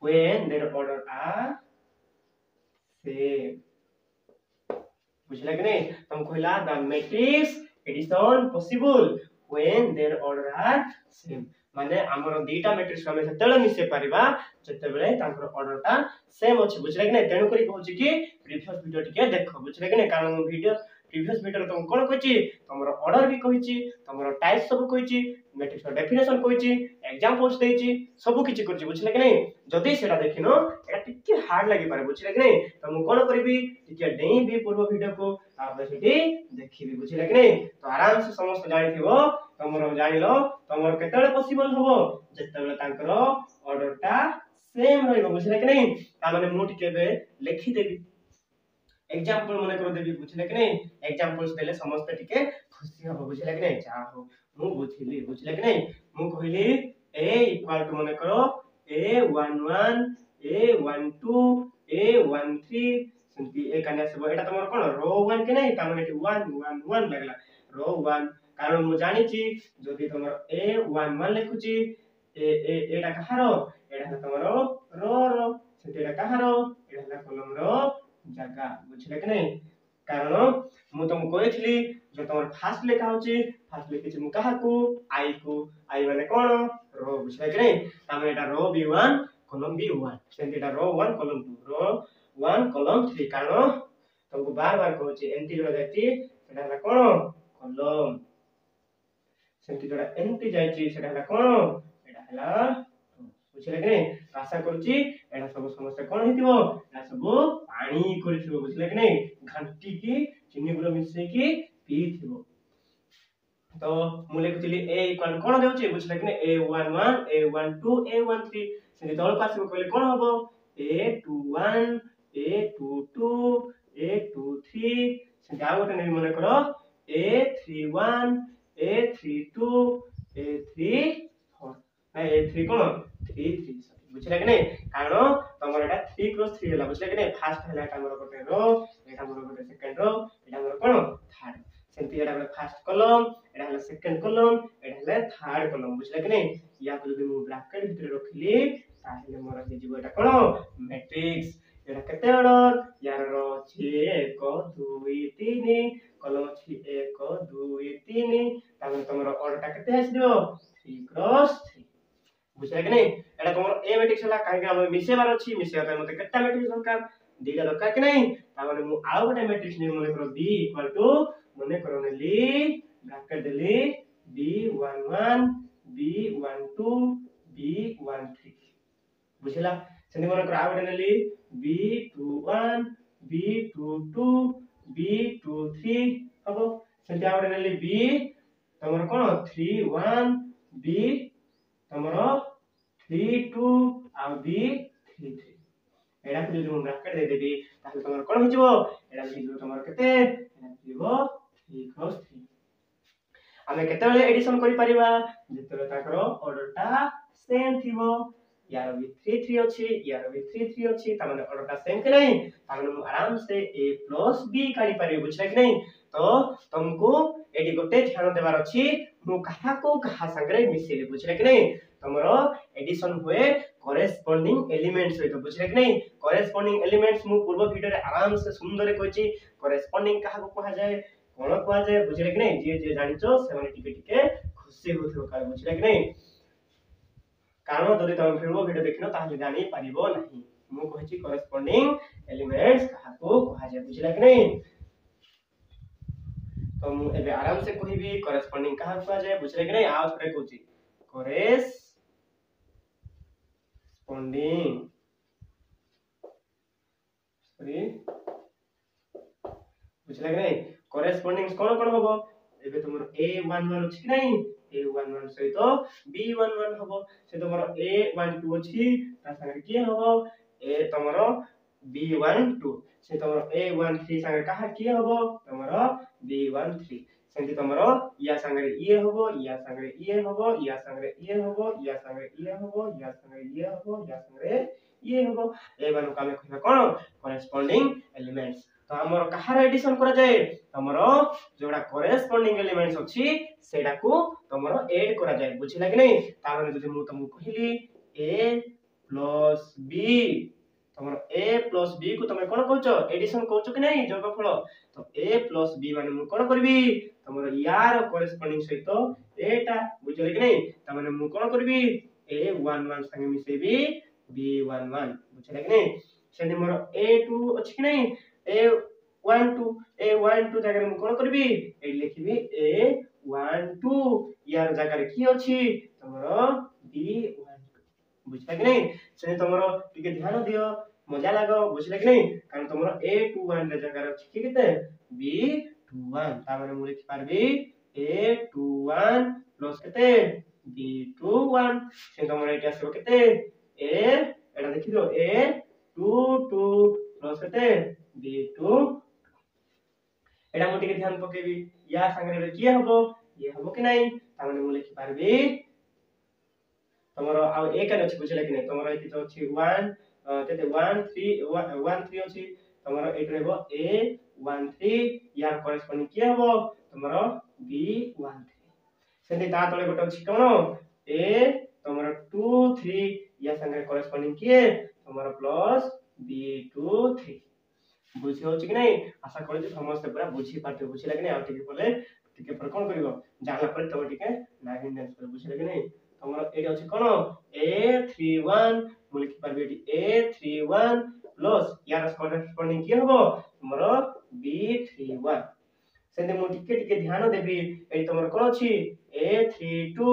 when their order are same বুঝলে কি নাই তুমি কইলা the matrix addition possible when their order are same মানে আমার দুইটা ম্যাট্রিক্স আমি সেতবে মিশাই পারিবা যেতবে তাঙ্কর অর্ডারটা সেম আছে বুঝলে কি নাই তেণু করি কହୁছি কি প্রিভিয়াস ভিডিও টিকে দেখ বুঝলে কি নাই কারণ ভিডিও প্রিভিয়াস ভিডিওরে তোমাকে কোন কইছি তোমার অর্ডার বি কইছি তোমার টাইপ সব কইছি ম্যাট্রিক্সর ডেফিনেশন কইছি এক্সাম্পলস দেইছি সব কিছু করছি বুঝলে কি নাই যদি সেটা দেখিনো এটা টিকে হার্ড লাগি পারে বুঝলে কি নাই তো মু কোন করিবি টিকে ডেই বি পূর্ব ভিডিও কো তারপরে সেটি দেখিবি বুঝলে কি নাই তো আরামসে সমস্ত জানিথিবো তোমার জানিল তোমার কেতবেলে পসিবল হবো যেতবেলে তাঙ্কর অর্ডারটা সেম রহিব বুঝলে কি নাই তা মানে মু টিকে এবে লিখি দেবি ଏକ୍ଜାମ୍ପଲ୍ ମନେକର ଦେବି ବୁଝିଲେ କି ନାହିଁ ଏକ୍ଜାମ୍ପଲ୍ସ ଦେଲେ ସମସ୍ତେ ଟିକେ ଖୁସି ହବ ବୁଝିଲେ କି ନାହିଁ ଯାହା ହଉ ମୁଁ ବୁଝିଲି ବୁଝିଲେ କି ନାହିଁ ମୁଁ କହିଲି ଏ ଇକ୍ୱାଲ ଟୁ ମନେକର A one one A one two A one three ସେମିତି ଏ କାନି ଆସିବ ଏଇଟା ତମର କ'ଣ ରୋ ୱାନ୍ କି ନାହିଁ ତାମାନେ ଏଠି ୱାନ୍ ୱାନ୍ ୱାନ୍ ଲାଗିଲା ରୋ ୱାନ୍ କାରଣ ମୁଁ ଜାଣିଛି ଯଦି ତମର ଏ ୱାନ୍ ୱାନ୍ ଲେଖୁଛି ଏଇଟା କାହାର ଏଇଟା ହେଲା ତମର ର ସେମିତି ଏଇଟା କାହାର ଏଇଟା ହେଲା କଲମର ଜାଗା ବୁଝିଲେ କି ନାହିଁ କାରଣ ମୁଁ ତମକୁ କହିଥିଲି ଯେ ତମର ଫାଷ୍ଟ ଲେଖା ହଉଛି ଫାଷ୍ଟ ଲେଖିଛି ମୁଁ କାହାକୁ ଆଇ କୁ ଆଇ ମାନେ କ'ଣ ରୋ ବୁଝିଲେ କି ନାହିଁ ତାମାନେ ଏଇଟା ରୋ ବି ୱାନ୍ କଲମ୍ ବି ୱାନ୍ ସେମିତି ଏଇଟା row one column two row one column three କାରଣ ତମକୁ ବାର ବାର କହୁଛି ଏମିତି ଯୋଉଟା ଯାଇଛି ସେଟା ହେଲା କ'ଣ କଲମ୍ ସେମିତି ଯୋଉଟା ଏମିତି ଯାଇଛି ସେଟା ହେଲା କ'ଣ ଏଇଟା ହେଲା ବୁଝିଲେ କି ନାଇଁ ଆଶା କରୁଛି ଏଇଟା ସବୁ ସମସ୍ୟା କ'ଣ ହେଇଥିବ ଏଇଟା ସବୁ ପାଣି କରିଥିବ ବୁଝିଲେ କି ନାଇଁ ଘାଣ୍ଟିକି ଚିନି ଗୁଡ଼ ମିଶେଇକି ପିଇଥିବ ତ ମୁଁ ଲେଖୁଥିଲି ଏ ଇକ୍ୱାଲ କ'ଣ ଦେଉଛି ବୁଝିଲେ କି ନାଇଁ A one one A one two A one three ସେମିତି ତଳକୁ ଆସିବ କହିଲେ କ'ଣ ହବ A two one A two two A two three ସେମିତି ଆଉ ଗୋଟେ ନେବି ମନେକର A three one A three two A three three কোণ থ্রি থ୍ରୀ ବୁଝିଲା କି ନାଇଁ କାରଣ ତମର ଏଇଟା ଥ୍ରୀ କ୍ରସ୍ ଥ୍ରୀ ହେଲା ବୁଝିଲା କି ନାଇଁ ଫାର୍ଷ୍ଟ ହେଲା ଏଇଟା ଆମର ଗୋଟେ ରୋ ଏଇଟା ଆମର ଗୋଟେ ସେକେଣ୍ଡ ରୋ ଏଇଟା ଆମର କ'ଣ ଥାର୍ଡ ସେମିତି ଏଇଟା ହେଲା ଫାର୍ଷ୍ଟ କଲମ ଏଇଟା ହେଲା ସେକେଣ୍ଡ କଲମ ଏଇଟା ହେଲା ଥାର୍ଡ କଲମ ବୁଝିଲା କି ନାଇଁ ୟାକୁ ଯଦି ମୁଁ ବ୍ରାକେଟ ଭିତରେ ରଖିଲି ତାହେଲେ ମୋର ହେଇଯିବ ଏଇଟା କ'ଣ ମେଟ୍ରିକ୍ସ ଏଇଟା କେତେ ଅର୍ଡର ୟାର ଅଛି ଏକ ଦୁଇ ତିନି କଲମ ଅଛି ଏକ ଦୁଇ ତିନି ତାପରେ ତମର ଅର୍ଡରଟା କେତେ ଆସିଯିବ ଥ୍ରୀ କ୍ରସ୍ ଥ୍ରୀ বুঝলে কি নাই এটা তোমার এ ম্যাট্রিক্স হলা কাহিকি আমি মিশেবার অছি মিশেবা পাই মতে কেটা ম্যাট্রিক্স দরকার দুইটা দরকার কি নাই তাহলে মু আউ গোটে ম্যাট্রিক্স নে মনে কর b ইকুয়াল টু মনে কর Nelly bracket দেলি b11 b12 b13 বুঝলা সেনি মনে কর আউ গোটে নেলি b21 b22 b23 হবো সেটি আউ গোটে নেলি b তোমার কোন 31 b ତମର থ্রি টু আউ বি থ্রি থ্রি ଏଟାକୁ ଯଦି ମୁଁ ବ୍ରାକେଟ୍ ଦେଇଦେବି ତାହେଲେ ତମର କ'ଣ ହେଇଯିବ ଏଟା ହେଇଯିବ ତମର କେତେ ଏଟା ହେଇଯିବ ଥ୍ରୀ କ୍ରସ୍ ଥ୍ରୀ ଆମେ କେତେବେଳେ ଏଡିସନ୍ କରିପାରିବା ଯେତେବେଳେ ତାଙ୍କର ଅର୍ଡରଟା ସେମ୍ ଥିବ ইয়ার বি থ্রি থ্রি অছি ইয়ার বি থ্রি থ্রি অছি তার মানে অর্ডারটা সেম কি নাই তার মানে আরাম সে এ প্লস বি কাঢ়ি পারিবে বুঝলে কি নাই তো তমকু এটি গোটে ধ্যান দেবার অছি ମୁଁ କାହାକୁ କାହା ସାଙ୍ଗରେ ମିଶିବି ବୁଝିଲେ କି ନାହିଁ ତମର ଏଡିସନ ହୁଏ କରେସ୍ପଣ୍ଡିଂ ଏଲିମେଣ୍ଟ ସହିତ ବୁଝିଲେ କି ନାହିଁ କରେସ୍ପଣ୍ଡିଂ ଏଲିମେଣ୍ଟସ ମୁଁ ପୂର୍ବ ଭିଡ଼ିଓରେ ଆରାମସେ ସୁନ୍ଦରରେ କହିଛି କରେସ୍ପଣ୍ଡିଂ କାହାକୁ କୁହାଯାଏ କ'ଣ କୁହାଯାଏ ବୁଝିଲେ କି ନାହିଁ ଯିଏ ଯିଏ ଜାଣିଛ ସେମାନେ ଟିକେ ଟିକେ ଖୁସି ହଉଥିବ କାଳେ ବୁଝିଲେ କି ନାହିଁ କାରଣ ଯଦି ତମେ ପୂର୍ବ ଭିଡ଼ିଓ ଦେଖିନ ତାହେଲେ ଜାଣିପାରିବ ନାହିଁ ମୁଁ କହିଛି କରେସ୍ପଣ୍ଡିଂ ଏଲିମେଣ୍ଟସ କାହାକୁ କୁହାଯାଏ ବୁଝିଲା କି ନାହିଁ तो मुझे आराम से कही भी करस्पॉन्डिंग कहाँ कहा जाए बुझे कि नहीं आउ थे कहूँ करस्पॉन्डिंग सॉरी बुझे कि नहीं करस्पॉन्डिंग कौन कौन हम एबे तुम a11 अछि कि नहीं a11 सहित b11 हबो से तुमर a12 अछि ता संगे के हबो a तुमर b12 से तुमर a13 संगे कहा के हबो तुमर ଦି ୱାନ୍ ଥ୍ରୀ ସେମିତି ତମର ୟା ସାଙ୍ଗରେ ଇଏ ହବ ୟା ସାଙ୍ଗରେ ଇଏ ହବ ୟା ସାଙ୍ଗରେ ଇଏ ହବ ୟା ସାଙ୍ଗରେ ଇଏ ହବ ୟା ସାଙ୍ଗରେ ଇଏ ହବ ୟା ସାଙ୍ଗରେ ଇଏ ହବ ଏମାନଙ୍କୁ ଆମେ କହିବା କ'ଣ କରେସ୍ପଣ୍ଡିଂ ଏଲିମେଣ୍ଟସ ତ ଆମର କାହାର ଏଡିସନ କରାଯାଏ ତମର ଯୋଉଟା କରେସ୍ପଣ୍ଡିଂ ଏଲିମେଣ୍ଟସ ଅଛି ସେଇଟାକୁ ତମର ଏଡ୍ କରାଯାଏ ବୁଝିଲା କି ନାହିଁ ତାମାନେ ଯଦି ମୁଁ ତମକୁ କହିଲି ଏ ପ୍ଲସ୍ ବି ତମର a ପ୍ଲସ୍ b କୁ ତମେ କଣ କହୁଛ ଏଡିସନ କହୁଛ କି ନାହିଁ ଯୋଗଫଳ ତ a ପ୍ଲସ୍ b ମାନେ ମୁଁ କଣ କରିବି ତମର ୟାର କରେସ୍ପଣ୍ଡିଂ ସହିତ a ଟା ବୁଝିଲେ କି ନାହିଁ ତା ମାନେ ମୁଁ କଣ କରିବି a 11 ସାଙ୍ଗେ ମିଶେଇବି b 11 ବୁଝିଲେ କି ନାହିଁ ସେଠି ମୋର a 2 ଅଛି କି ନାହିଁ a 1 2 a 1 2 ଜାଗାରେ ମୁଁ କଣ କରିବି ଏଠି ଲେଖିବି a 1 2 ୟାର ଜାଗାରେ কি ଅଛି ତମର b 1 2 ବୁঝিলা কি নাই সেটা তোমার টিকে ধ্যান দিও মজা লাগাও বুঝলে কি নাই কারণ তোমরা এ টু ওয়ান রে জায়গা আছে ঠিক আছে বি টু ওয়ান তার মানে মুলে কি পারবি এ টু ওয়ান প্লাস কেতে বি টু ওয়ান সে তোমার এটা আসবে কেতে এ এটা দেখি দাও এ টু টু প্লাস কেতে বি টু এটা মু টিকে ধ্যান পকেবি ইয়া সাংরে কি হবো ইয়ে হবো কি নাই তার মানে মুলে কি পারবি তোমার আউ এ কেন আছে বুঝলে কি নাই তোমার এটি তো আছে 1 କେତେ 1 3 1 3 ଅଛି ତମର ଏଇଠି ରହିବ a 1 3 ୟାର କରେସ୍ପଣ୍ଡିଂ କିଏ ହେବ ତମର b 1 3 ସେମିତି ତା ତଳେ ଗୋଟେ ଅଛି କ'ଣ a ତମର 2 3 ୟା ସାଙ୍ଗରେ କରେସ୍ପଣ୍ଡିଂ କିଏ ତମର ପ୍ଲସ b 2 3 ବୁଝି ହେଉଛି କି ନାହିଁ ଆଶା କରୁଛି ସମସ୍ତେ ପୁରା ବୁଝି ପାରୁଥିବେ ବୁଝିଲା କି ନାହିଁ ଆଉ ଟିକେ ପରେ ଟିକେ ପରେ କ'ଣ କରିବ ଜାଣିଲା ପରେ ତମେ ଟିକେ ନାଇନ୍ ଡ୍ୟାନ୍ସ କରିବ ବୁଝିଲା କି ନାହିଁ ତମର ଏଇଠି ଅଛି କ'ଣ A three one multiply by it a31 plus यार corresponding কি হবো তোমার b31 সেতে মু টিকে টিকে ধ্যান দেবি এই তোমার কোন আছে a32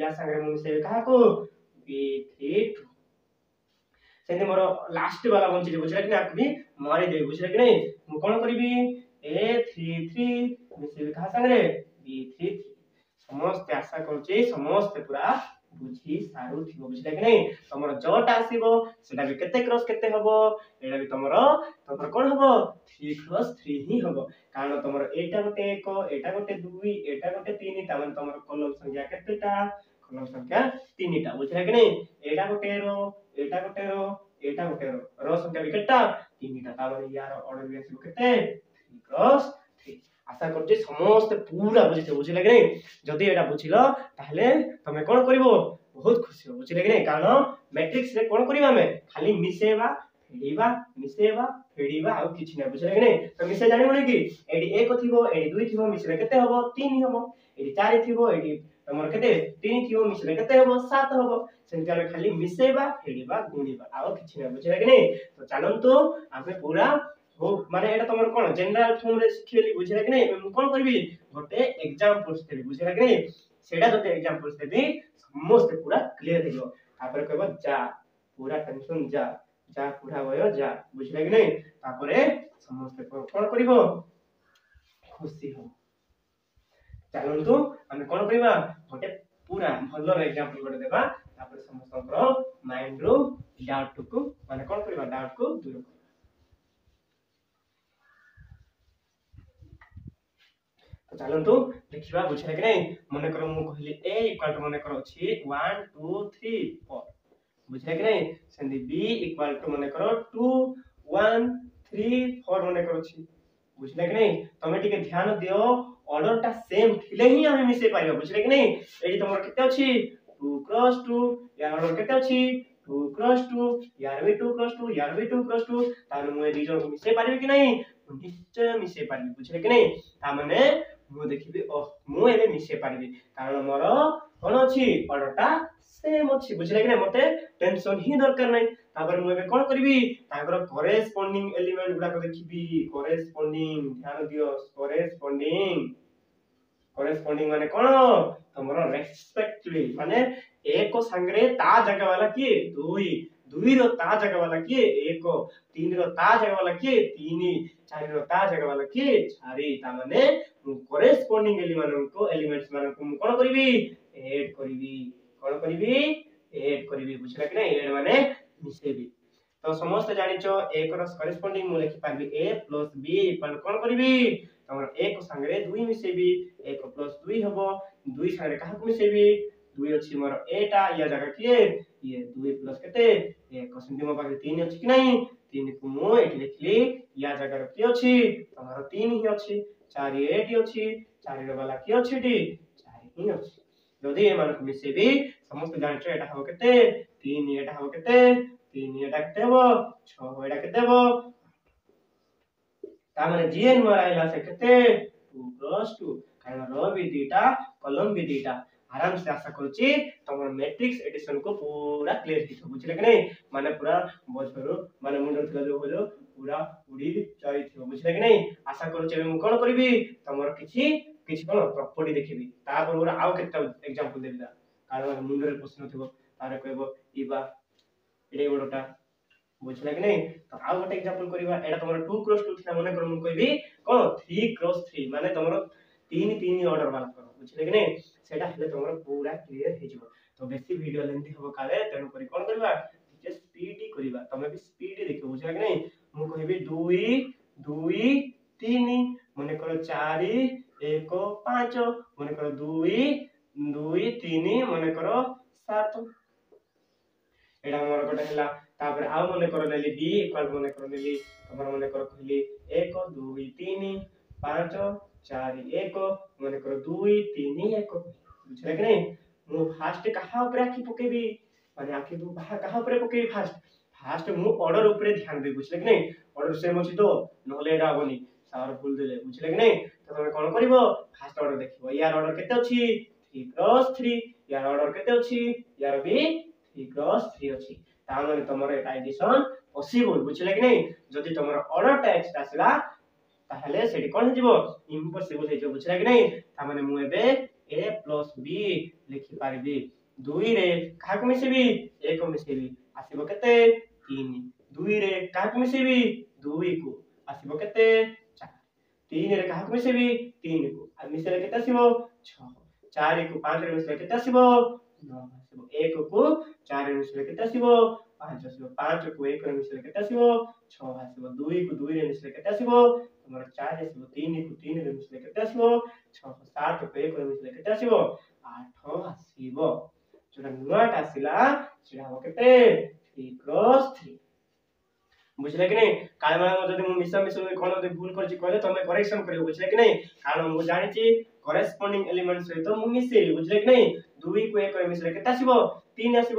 या संगे मु मिसे कहा को b32 সেতে মোর লাস্ট वाला বঞ্চি দেব বুঝলা কি না তুমি মারি দেবি বুঝলা কি নাই মু কোন করিবি a33 মিছে কাହା संगे b33 সমস্ত আশা করছি সমস্ত পুরা ବୁଝି ସାରୁଥିବ ବୁଝିଲା କି ନାହିଁ ତମର ଜଟା ଆସିବ ସେଟା ବି କେତେ କ୍ରସ୍ କେତେ ହବ ଏଇଟା ବି ତମର ତମର କ'ଣ ହବ ଥ୍ରୀ କ୍ରସ୍ ଥ୍ରୀ ହିଁ ହବ କାରଣ ତମର ଏଇଟା ଗୋଟେ ଏକ ଏଇଟା ଗୋଟେ ଦୁଇ ଏଇଟା ଗୋଟେ ତିନି ତା ମାନେ ତମର କଲମ ସଂଖ୍ୟା କେତେଟା କଲମ ସଂଖ୍ୟା ତିନିଟା ବୁଝିଲା କି ନାହିଁ ଏଇଟା ଗୋଟେ ର ଏଇଟା ଗୋଟେ ର ଏଇଟା ଗୋଟେ ର ର ସଂଖ୍ୟା ବି କେତେଟା ତିନିଟା ତା ମାନେ ୟାର ଅର୍ଡର ବି ଆସିବ କେତେ ଥ୍ରୀ କ୍ରସ୍ ଥ୍ରୀ আশা করছি সমস্তে পুরা বুঝিছে বুঝলে কি নাই যদি এটা বুঝিল তাহলে তুমি কোন করিব বহুত খুশি হব বুঝলে কি নাই কারণ রে কোন করিবা আমি খালি মিশেবা ফেড়িবা মিশেবা ফেড়িবা আর কিছু না বুঝলে কি নাই তো মিশে জানিব না কি এটি এক থিব এটি দুই থিব মিশলে কেতে হব তিন হব এটি চারি থিব এটি তোমার কেতে তিন থিব মিশলে কেতে হব সাত হব সেমতি আমি খালি মিশেবা ফেড়িবা গুণিবা আর কিছু না বুঝলে কি নাই তো চালন্তু আমি পুরা ମାନେ ଏଇଟା ତମର କଣ ଜେନେରାଲ ଫର୍ମରେ ଶିଖିଦେଲି ବୁଝିଲା କି ନାହିଁ ମୁଁ କଣ କରିବି ଗୋଟେ ଏକ୍ଜାମ ପୋଷ୍ଟ ବୁଝିଲା କି ନାହିଁ ସେଇଟା ଯଦି ଏକ୍ଜାମ ପୋଷ୍ଟ ଦେବି ସମସ୍ତେ ପୁରା କ୍ଲିୟର ହେଇଯିବ ତାପରେ କହିବ ଯା ପୁରା ଟେନସନ ଯା ଯା ପୁରା ବୟ ଯା ବୁଝିଲା କି ନାହିଁ ତାପରେ ସମସ୍ତେ କଣ କରିବ ଖୁସି ହବ ଚାଲନ୍ତୁ ଆମେ କଣ କରିବା ଗୋଟେ ପୁରା ଭଲ ଏକ୍ଜାମ୍ପଲ ଗୋଟେ ଦେବା ତାପରେ ସମସ୍ତଙ୍କର ମାଇଣ୍ଡରୁ ଡାଉଟକୁ ମାନେ କଣ କରିବା ଡାଉଟକୁ ଦୂର କରିବା चलत देखा बुझे कि नहीं मन कर मुझे ए इक्वाल टू मन कर थ्री फोर बुझे कि नहीं से इक्वाल टू मन कर टू वन थ्री फोर मन कर बुझे कि नहीं तुम्हें टी ध्यान दि अर्डर टा सेम थे हिम मिस बुझे कि नहीं ये तुम अच्छी टू क्रस टू यार टू क्रस टू यार भी टू क्रस टू यार भी टू क्रस टू तुम दिज को मिसे पारि कि नहीं निश्चय मिसे पारि बुझे कि नहीं ମୁଁ ଦେଖିବି ମୁଁ ଏବେ ମିଶେଇ ପାରିବି କାରଣ ମୋର କ'ଣ ଅଛି ଅର୍ଡ଼ରଟା ସେମ୍ ଅଛି ବୁଝିଲା କି ନା ମୋତେ ଟେନସନ୍ ହିଁ ଦରକାର ନାହିଁ ତାପରେ ମୁଁ ଏବେ କ'ଣ କରିବି ତାଙ୍କର କରେସ୍ପଣ୍ଡିଂ ଏଲିମେଣ୍ଟ ଗୁଡ଼ାକ ଦେଖିବି କରେସ୍ପଣ୍ଡିଂ ଧ୍ୟାନ ଦିଅ କରେସ୍ପଣ୍ଡିଂ କରେସ୍ପଣ୍ଡିଂ ମାନେ କ'ଣ ତମର ରେସ୍ପେକ୍ଟଲି ମାନେ ଏକ ସାଙ୍ଗରେ ତା ଜାଗା ବାଲା କିଏ ଦୁଇ दुई रो जगह वाला किए एक तीन रो जगह वाला किए तीन चार जगह वाला किए चार ता एलिमेंट मान को कौन कोन कि ना मिसेबी तो समस्त जानिच a रो करेस्पोंडिंग मु लिखि पारबी a b इक्वल कोन करबी तमर को संगे 2 मिसेबी 1 2 हबो 2 संगे काहा को मिसेबी 2 ଅଛି ମୋର ଏଟା ୟା ଜାଗା କିଏ ଇଏ 2 ପ୍ଲସ୍ କେତେ 1 ସେମିତି ମୋ ପାଖରେ 3 ଅଛି କି ନାହିଁ 3 କୁ ମୁଁ ଏଠି ଲେଖିଲି ୟା ଜାଗାରେ କିଏ ଅଛି ତମର 3 ହିଁ ଅଛି 4 ଏଠି ଅଛି 4 ର ବାଲା କିଏ ଅଛି ଏଠି 4 ହିଁ ଅଛି ଯଦି ଏମାନଙ୍କୁ ମିଶେଇବି ସମସ୍ତେ ଜାଣିଛ ଏଟା ହବ କେତେ 3 ଏଟା ହବ କେତେ 3 ଏଟା କେତେ ହେବ 6 ଏଟା କେତେ ହେବ ତା ମାନେ ଯିଏ ନୂଆ ରହିଲା ସେ କେତେ 2 2 କାରଣ ର ବି ଦିଟା କଲମ ବି ଦିଟା आराम से आशा करुच्ची तुम मेट्रिक्स एडिशन को पूरा क्लियर थी बुझे कि नहीं माने पूरा बोझर माने मुंड जो बोझ पूरा उड़ी जाई बुझे कि नहीं आशा करुच्ची मु कोन करबी तुम किछि किछि कोन प्रॉपर्टी देखिबी ता पूर्व आउ केता एग्जांपल देबी कारण मुंड रे प्रश्न थिबो तारे कहबो इबा एडे गोडटा বুঝলে কি নাই তো আউ গোটে এক্সাম্পল করিবা এটা তোমার 2 ক্রস 2 থিলা মনে করো মু কইবি কোন 3 ক্রস 3 মানে তোমার 3 3 অর্ডার বালা ବୁଝିଲେ କି ନାଇଁ ସେଇଟା ହେଲେ ତମର ପୁରା କ୍ଲିୟର ହେଇଯିବ ତ ବେଶୀ ଭିଡ଼ିଓ ଲେନ୍ଥି ହେବ କାଳେ ତେଣୁ କରି କ'ଣ କରିବା ଟିକେ ସ୍ପିଡ୍ କରିବା ତମେ ବି ସ୍ପିଡ୍ ଦେଖିବ ବୁଝିଲେ କି ନାହିଁ ମୁଁ କହିବି ଦୁଇ ଦୁଇ ତିନି ମନେକର ଚାରି ଏକ ପାଞ୍ଚ ମନେକର ଦୁଇ ଦୁଇ ତିନି ମନେକର ସାତ ଏଇଟା ମୋର ଗୋଟେ ହେଲା ତାପରେ ଆଉ ମନେକର ନେଲି ବି ଇକ୍ୱାଲ ମନେକର ନେଲି ତମର ମନେକର କହିଲି ଏକ ଦୁଇ ତିନି ପାଞ୍ଚ ଚାରି ଏକ ମନେ କର ଦୁଇ ତିନି ଏକ ବୁଝିଲା କି ନାହିଁ ମୁଁ ଫାଷ୍ଟ କାହା ଉପରେ ଆଖି ପକେଇବି ମାନେ ଆଖିକୁ କାହା ଉପରେ ପକେଇବି ଫାଷ୍ଟ ଫାଷ୍ଟ ମୁଁ ଅର୍ଡର ଉପରେ ଧ୍ୟାନ ଦେବି ବୁଝିଲେ କି ନାହିଁ ଅର୍ଡର ସେମ୍ ଅଛି ତ ନହେଲେ ଏଇଟା ହବନି ସାର୍ ଭୁଲ ଦେଲେ ବୁଝିଲେ କି ନାହିଁ ତ ତମେ କ'ଣ କରିବ ଫାଷ୍ଟ ଅର୍ଡର ଦେଖିବ ୟାର ଅର୍ଡର କେତେ ଅଛି থ্রি ক্রস থ্রি ইয়ার অর্ডর কেতে অছি ইয়ার বি থ্রি ক্রস থ্রি অছি তাহলে তোমার এটা এডিশন পসিবল বুঝলে কি নাই যদি তোমার অর্ডর টেক্সট আসলা তাহলে সেটি কোন হয়ে যাব ইম্পসিবল হয়ে যাব বুঝলা কি নাই তার মানে মু এবে a প্লাস b লিখি পারিবি 2 রে কাহাকু মিশিবি a কু মিশিবি আসিব কেতে 3 2 রে কাহাকু মিশিবি 2 কু আসিব কেতে 4 3 রে কাহাকু মিশিবি 3 কু আর মিশিলে কেতে আসিব 6 4 কু 5 রে মিশিলে কেতে আসিব 9 আসিব 1 কু 4 রে মিশিলে কেতে আসিব ପାଞ୍ଚ ଆସିବ ପାଞ୍ଚକୁ ଏକରେ ମିଶିଲେ କେତେ ଆସିବ ଛଅ ଆସିବ ଦୁଇକୁ ଦୁଇରେ ମିଶିଲେ କେତେ ଆସିବ ତମର ଚାରି ଆସିବ ତିନିକୁ ତିନିରେ ମିଶିଲେ କେତେ ଆସିବ ଛଅ ସାତକୁ ଏକରେ ମିଶିଲେ କେତେ ଆସିବ ଆଠ ଆସିବ ଯୋଉଟା ନୂଆଟା ଆସିଲା ସେଟା ହବ କେତେ ଥ୍ରୀ କ୍ରସ୍ ଥ୍ରୀ বুঝলে কি নাই কাল মানে যদি মু মিশা মিশা কোন যদি ভুল করছি কইলে তুমি করেকশন করিও বুঝলে কি নাই কারণ মু জানিছি করেসপন্ডিং এলিমেন্ট সহিত মু মিশে বুঝলে কি নাই 2 কো 1 করে মিশলে কেতে আসিব 3 আসিব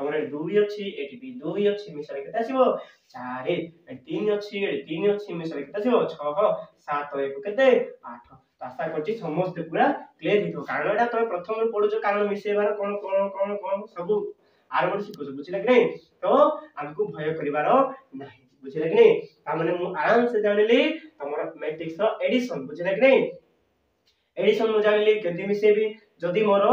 ଆମର ଦୁଇ ଅଛି ଏଠି ବି ଦୁଇ ଅଛି ମିଶାରେ କେତେ ଆସିବ ଚାରି ଏଠି ତିନି ଅଛି ଏଠି ତିନି ଅଛି ମିଶାରେ କେତେ ଆସିବ ଛଅ ସାତ ଏକ କେତେ ଆଠ ଆଶା କରୁଛି ସମସ୍ତେ ପୁରା କ୍ଲିୟର ହେଇଥିବ କାରଣ ଏଇଟା ତମେ ପ୍ରଥମରୁ ପଢୁଛ କାରଣ ମିଶେଇବାର କ'ଣ କ'ଣ କ'ଣ କ'ଣ ସବୁ ଆରମ୍ଭରୁ ଶିଖୁଛ ବୁଝିଲେ କି ନାଇଁ ତ ଆମକୁ ଭୟ କରିବାର ନାହିଁ ବୁଝିଲେ କି ନାଇଁ ତାମାନେ ମୁଁ ଆରାମସେ ଜାଣିଲି ତମର ମ୍ୟାଟ୍ରିକ୍ସର ଏଡିସନ ବୁଝିଲେ କି ନାଇଁ ଏଡିସନ ମୁଁ ଜାଣିଲି କେମିତି ମିଶେଇବି ଯଦି ମୋର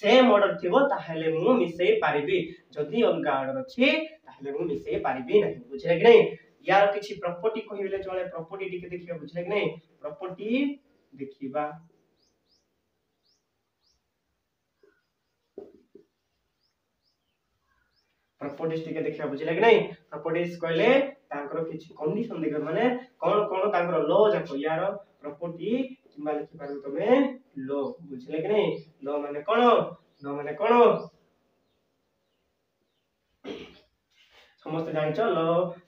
সেম অর্ডর থিব তাহলে মু মিশাই পারিবি যদি অলগা অর্ডর আছে তাহলে মু মিশাই পারিবি না বুঝলে কি নাই ইয়ার কিছু প্রপর্টি কহিলে চলে প্রপর্টি টিকে দেখিবা বুঝলে কি নাই প্রপর্টি দেখিবা প্রপর্টিজ টিকে দেখিবা বুঝলে কি নাই প্রপর্টিজ কইলে তাঙ্কর কিছু কন্ডিশন দেখিবা মানে কোন কোন তাঙ্কর ল যাক ইয়ার প্রপর্টি କିମ୍ବା ଲେଖିପାରିବ ତମେ ଲୋ ବୁଝିଲେ କି ନାହିଁ ଲ ମାନେ କଣ ଲ ମାନେ କଣ ସମସ୍ତେ ଜାଣିଛ ଲ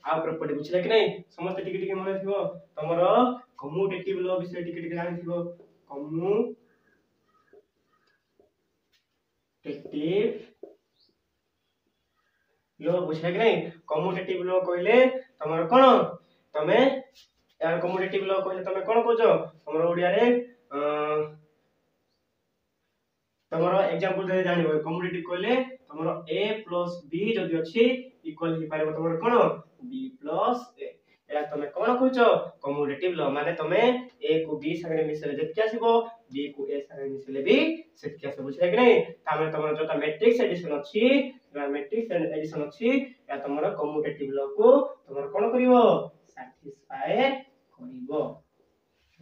ଆଉ ପ୍ରପର୍ଟି ବୁଝିଲେ କି ନାହିଁ ସମସ୍ତେ ଟିକେ ଟିକେ ମନେ ଥିବ ତମର କମ୍ୟୁଟେଟିଭ ଲ ବିଷୟରେ ଟିକେ ଟିକେ ଜାଣିଥିବ କମ୍ୟୁଟେଟିଭ ଲ ବୁଝିଲେ କି ନାହିଁ କମ୍ୟୁଟେଟିଭ ଲ କହିଲେ ତମର କଣ ତମେ ତାହା କମ୍ୟୁନିଟି ବ୍ଲକ କହିଲେ ତମେ କ'ଣ କହୁଛ ଆମର ଓଡ଼ିଆରେ ତମର ଏକ୍ଜାମ୍ପଲ ଯଦି ଜାଣିବ କମ୍ୟୁନିଟି କହିଲେ ତମର ଏ ପ୍ଲସ୍ ବି ଯଦି ଅଛି ଇକ୍ୱାଲ ହେଇପାରିବ ତମର କ'ଣ ବି ପ୍ଲସ୍ ଏ ଏହା ତମେ କ'ଣ କହୁଛ କମ୍ୟୁଟେଟିଭ ଲ ମାନେ ତମେ ଏ କୁ ବି ସାଙ୍ଗରେ ମିଶିଲେ ଯେତିକି ଆସିବ ବି କୁ ଏ ସାଙ୍ଗରେ ମିଶିଲେ ବି ସେତିକି ଆସିବ ବୁଝିଲେ କି ନାହିଁ ତାପରେ ତମର ଯୋଉଟା ମେଟ୍ରିକ୍ସ ଏଡିସନ୍ ଅଛି ମେଟ୍ରିକ୍ସ ଏଡିସନ୍ ଅଛି ଏହା ତମର କମ୍ୟୁଟେଟିଭ ଲ କୁ ତମର କ'ଣ କରିବ ସାଟିସ୍ଫାଏ କରିବ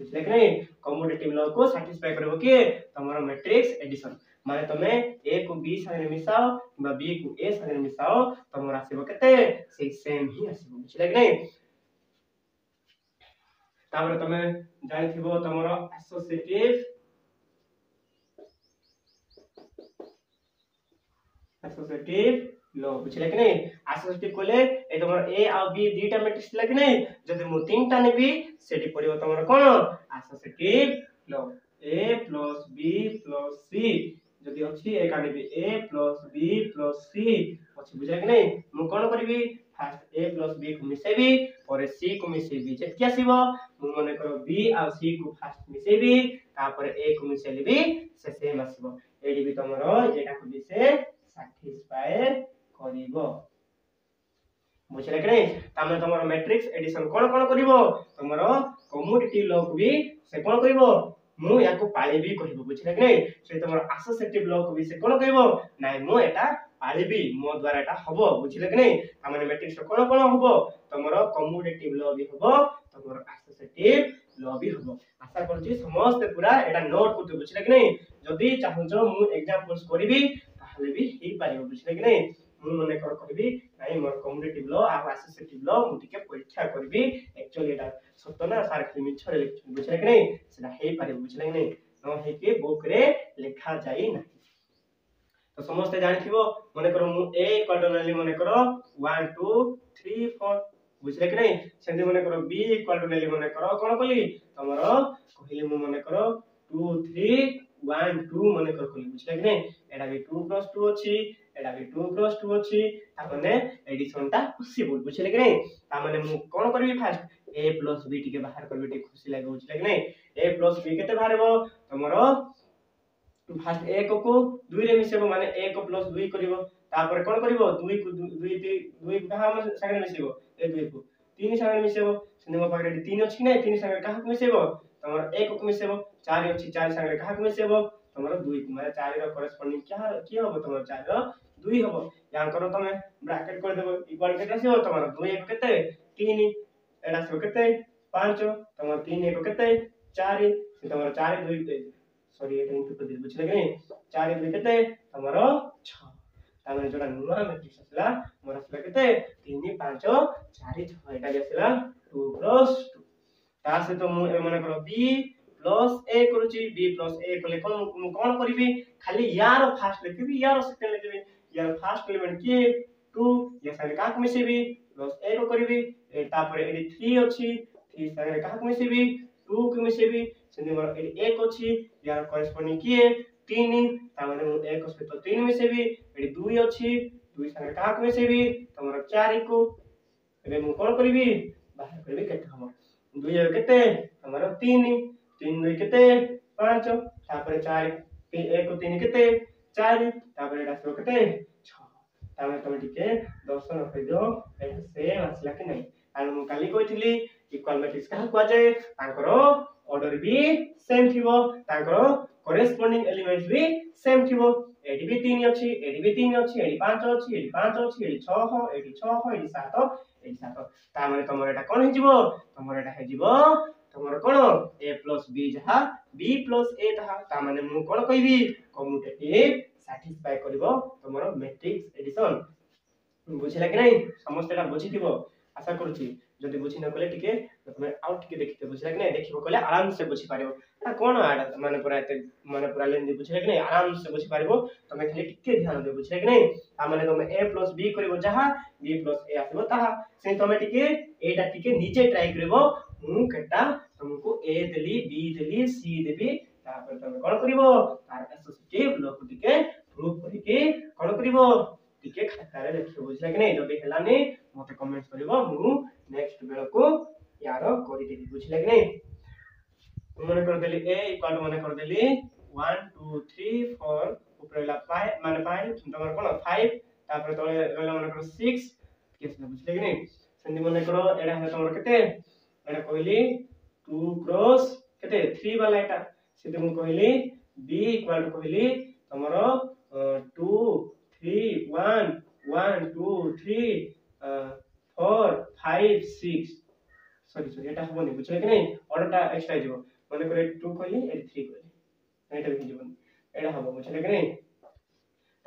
ବୁଝିଲେ କି ନାହିଁ କମ୍ୟୁଟେଟିଭ ଲ କୁ ସାଟିସ୍ଫାଏ କରିବ କି ତମର ମେଟ୍ରିକ୍ସ ଏଡିସନ ମାନେ ତମେ ଏ କୁ ବି ସାଙ୍ଗରେ ମିଶାଅ କିମ୍ବା ବି କୁ ଏ ସାଙ୍ଗରେ ମିଶାଅ ତମର ଆସିବ କେତେ ସେଇ ସେମ୍ ହିଁ ଆସିବ ବୁଝିଲେ କି ନାହିଁ ତାପରେ ତମେ ଜାଣିଥିବ ତମର ଆସୋସିଏଟିଭ associative লো বুঝলে কি নাই আসোসিয়েটিভ কলে এই তোমার এ আর বি দুইটা ম্যাট্রিক্স ছিল কি নাই যদি মু তিনটা নেবি সেটি পড়িব তোমার কোন associative law A plus B plus C যদি অছি একা নেবি A plus B plus C অছি বুঝা কি নাই মু কোন করিবি ফার্স্ট এ প্লাস বি কু মিশাইবি পরে সি কু মিশাইবি যেতকি আসিব মু মনে করো বি আর সি কু ফার্স্ট মিশাইবি তারপরে এ কু মিশাইলি সে সেম আসিব এইটি বি তোমার এটাকে বি সে স্যাটিসফাই କରିବ ବୁଝିଲା କି ନାଇଁ ତାମାନେ ତମର ମେଟ୍ରିକ୍ସ ଏଡିସନ କ'ଣ କ'ଣ କରିବ ତମର କମ୍ୟୁଟେଟିଭ ଲକୁ ବି ସେ କ'ଣ କରିବ ମୁଁ ୟାକୁ ପାଳିବି କହିବ ବୁଝିଲା କି ନାଇଁ ସେ ତମର ଆସୋସିଏଟିଭ ଲକୁ ବି ସେ କ'ଣ କହିବ ନାଇଁ ମୁଁ ଏଟା ପାଳିବି ମୋ ଦ୍ୱାରା ଏଟା ହବ ବୁଝିଲେ କି ନାଇଁ ତାମାନେ ମେଟ୍ରିକ୍ସର କ'ଣ କ'ଣ ହବ ତମର କମ୍ୟୁଟେଟିଭ ଲ ବି ହବ ତମର ଆସୋସିଏଟିଭ ଲ ବି ହବ ଆଶା କରୁଛି ସମସ୍ତେ ପୁରା ଏଟା ନୋଟ କରୁଥିବେ ବୁଝିଲେ କି ନାଇଁ ଯଦି ଚାହୁଁଛ ମୁଁ ଏକ୍ଜାମ୍ପଲ୍ସ କରିବି ତାହେଲେ ବି ହେଇପାରିବ ବୁଝିଲେ କି ନାଇଁ ମୁଁ ମନେକର କରିବି ନାଇଁ ମୋର କମ୍ପିଟେଟିଭ୍ ଲ ଆଉ ଆସୋସିଏଟିଭ୍ ଲ ମୁଁ ଟିକେ ପରୀକ୍ଷା କରିବି ଆକ୍ଚୁଆଲି ଏଇଟା ସତ ନା ସାର୍ ଖାଲି ମିଛରେ ଲେଖିଛନ୍ତି ବୁଝିଲା କି ନାଇଁ ସେଟା ହେଇପାରିବ ବୁଝିଲା କି ନାଇଁ ନ ହେଇକି ବୁକ୍ରେ ଲେଖାଯାଇ ନାହିଁ ତ ସମସ୍ତେ ଜାଣିଥିବ ମନେକର ମୁଁ ଏ ଇକ୍ୱାଲ୍ ନେଲି ମନେକର ୱାନ୍ ଟୁ ଥ୍ରୀ ଫୋର୍ ବୁଝିଲେ କି ନାହିଁ ସେମିତି ମନେକର ବି ଇକ୍ୱାଲ୍ ନେଲି ମନେକର କ'ଣ କଲି ତମର କହିଲି ମୁଁ ମନେକର ଟୁ ଥ୍ରୀ ୱାନ୍ ଟୁ ମନେକର କଲି ବୁଝିଲେ କି ନାହିଁ ଏଇଟା ବି ଟୁ ପ୍ଲସ୍ ଟୁ ଅଛି ଏଇଟା ବି ଟୁ କ୍ରସ୍ ଟୁ ଅଛି ତାମାନେ ଏଡିସନଟା ପସିବୁଲ ବୁଝିଲେ କି ନାହିଁ ତାମାନେ ମୁଁ କ'ଣ କରିବି ଫାଷ୍ଟ ଏ ପ୍ଲସ୍ ବି ଟିକେ ବାହାର କରିବି ଟିକେ ଖୁସି ଲାଗେ ବୁଝିଲେ କି ନାହିଁ ଏ ପ୍ଲସ୍ ବି କେତେ ବାହାରିବ ତମର ଫାଷ୍ଟ ଏକକୁ ଦୁଇରେ ମିଶେଇବ ମାନେ ଏକ ପ୍ଲସ୍ ଦୁଇ କରିବ ତାପରେ କ'ଣ କରିବ ଦୁଇକୁ ଦୁଇ ଦୁଇ କାହା ସାଙ୍ଗରେ ମିଶେଇବ ଏ ଦୁଇକୁ ତିନି ସାଙ୍ଗରେ ମିଶେଇବ ସେମିତି ମୋ ପାଖରେ ତିନି ଅଛି କି ନାହିଁ ତିନି ସାଙ୍ଗରେ କାହାକୁ ମିଶେଇବ ତମର ଏକକୁ ମିଶେଇବ ଚାରି ଅଛି ଚାରି ସାଙ୍ଗରେ କାହାକୁ ମିଶେଇବ ତମର ଦୁଇକୁ ମାନେ ଚାରିର କରସ୍ପଣ୍ଡିଂ କିଏ ହବ ତମର ଚାରିର ଦୁଇ ହେବ ୟାଙ୍କର ତମେ ବ୍ରାକେଟ୍ କରିଦେବ ଇକ୍ୱାଲ୍ କେତେ ଆସିବ ତମର ଦୁଇ ଏକ କେତେ ତିନି ଏଇଟା ଆସିବ କେତେ ପାଞ୍ଚ ତମର ତିନି ଏକ କେତେ ଚାରି ସେ ତମର ଚାରି ଦୁଇ ସରି ଏଇଟା ଇଣ୍ଟୁ କରିଦେଲି ବୁଝିଲେ କି ଚାରି ଦୁଇ କେତେ ତମର ଛଅ ତାମାନେ ଯୋଉଟା ନୂଆ ମେଟ୍ରିକ୍ସ ଆସିଲା ମୋର ଆସିଲା କେତେ ତିନି ପାଞ୍ଚ ଚାରି ଛଅ ଏଇଟା ବି ଆସିଲା ଟୁ ପ୍ଲସ୍ ଟୁ ତା ସହିତ ମୁଁ ଏମାନଙ୍କର ବି ପ୍ଲସ୍ ଏ କରୁଛି ବି ପ୍ଲସ୍ ଏ କଲେ କ'ଣ ମୁଁ କ'ଣ କରିବି ଖାଲି ୟାର ଫାର୍ଷ୍ଟ ଲେଖିବି ୟାର ସେକେଣ୍ଡ ଲେଖିବି यार फर्स्ट एलिमेंट के 2 या सारे तो काक मिसिबी प्लस ए रो करबी ए तापर ए 3 अछि 3 सारे काक मिसिबी 2 के मिसिबी सेने मोर ए 1 अछि यार कोरिस्पोंडिंग के 3 ता माने 1 को सहित 3 मिसिबी ए 2 अछि 2 सारे काक मिसिबी तमरो 4 को एबे मु कोन करबी बाहर करबी केत हम 2 केते हमरो 3 3 2 केते 5 तापर 4 ए को 3 केते ଚାରି ତାପରେ ଏଇଟା ଆସିବ କେତେ ଛଅ ତାପରେ ତମେ ଟିକେ ଦଶ ରଖିଦିଅ ଏଇଟା ସେମ୍ ଆସିଲା କି ନାହିଁ ଆଉ ମୁଁ କାଲି କହିଥିଲି ଇକ୍ୱାଲ ମାଟ୍ରିକ୍ସ କାହାକୁ କୁହାଯାଏ ତାଙ୍କର ଅର୍ଡର ବି ସେମ୍ ଥିବ ତାଙ୍କର କରେସ୍ପଣ୍ଡିଂ ଏଲିମେଣ୍ଟ ବି ସେମ୍ ଥିବ ଏଠି ବି ତିନି ଅଛି ଏଠି ବି ତିନି ଅଛି ଏଠି ପାଞ୍ଚ ଅଛି ଏଠି ପାଞ୍ଚ ଅଛି ଏଠି ଛଅ ଏଠି ଛଅ ଏଠି ସାତ ଏଠି ସାତ ତାମାନେ ତମର ଏଇଟା କଣ ହେଇଯିବ ତମର ଏଇଟା ହେଇଯିବ ତମର କ'ଣ a ପ୍ଲସ୍ b ଯାହା b ପ୍ଲସ୍ a ତାହା ତା ମାନେ ମୁଁ କ'ଣ କହିବି କମ୍ୟୁଟେଟିଭ୍ ସାଟିସ୍ଫାଏ କରିବ ତମର ମେଟ୍ରିକ୍ସ ଏଡିସନ୍ ବୁଝିଲା କି ନାହିଁ ସମସ୍ତେ ଏଟା ବୁଝିଥିବ ଆଶା କରୁଛି ଯଦି ବୁଝି ନ କଲେ ଟିକେ ତମେ ଆଉ ଟିକେ ଦେଖିଥିବ ବୁଝିଲା କି ନାହିଁ ଦେଖିବ କହିଲେ ଆରାମସେ ବୁଝିପାରିବ ଏଟା କ'ଣ ମାନେ ପୁରା ଏତେ ମାନେ ପୁରା ଲେନ୍ଦି ବୁଝିଲା କି ନାହିଁ ଆରାମସେ ବୁଝିପାରିବ ତମେ ଖାଲି ଟିକେ ଧ୍ୟାନ ଦିଅ ବୁଝିଲା କି ନାହିଁ ତାମାନେ ତମେ ଏ ପ୍ଲସ୍ ବି କରିବ ଯାହା ବି ପ୍ଲସ୍ ଏ ଆସିବ ତାହା ସେମିତି ତମେ ଟିକେ ଏଇଟା ଟିକେ ନିଜେ ଟ୍ରାଏ କରିବ हूं बेटा हम को ए देली बी देली सी देबी তারপরে তোমরা কল করিবো আর আস্তে টেব লোকটিকে প্রুফ করি কি কল করিবো ঠিকে খাতারে লেখি বুঝ লাগেনি যদি হেলা নি মত কমেন্ট করিবো মু নেক্সট বেলক কো ইয়াৰা করি দিবি বুঝ লাগেনি মনে কর দিলি এ ইকুয়াল মানে কর দিলি 1 2 3 4 ওপরে লাগা পাই মানে পাই তোমরা কল 5 তারপরে তলে লাগা মানে কর 6 কিছ না বুঝ লাগেনি সামনে মনে করো এডা আছে তোমাদের কটে ଏଇଟା କହିଲି ଟୁ କ୍ରସ୍ କେତେ ଥ୍ରୀ ବାଲା ଏଇଟା ସେଥିରେ ମୁଁ କହିଲି ବି ଇକ୍ୱାଲ୍ କହିଲି ତମର two three one one two three four five six sorry sorry ଏଇଟା ହେବନି ବୁଝିଲେ କି ନାହିଁ ଅର୍ଡ଼ରଟା ଏକ୍ସଟ୍ରା ଯିବ ମନେକର ଟୁ କହିଲି ଏଠି ଥ୍ରୀ କହିଲି ଏଇଟା ବି ଯିବନି ଏଇଟା ହବ ବୁଝିଲେ କି ନାହିଁ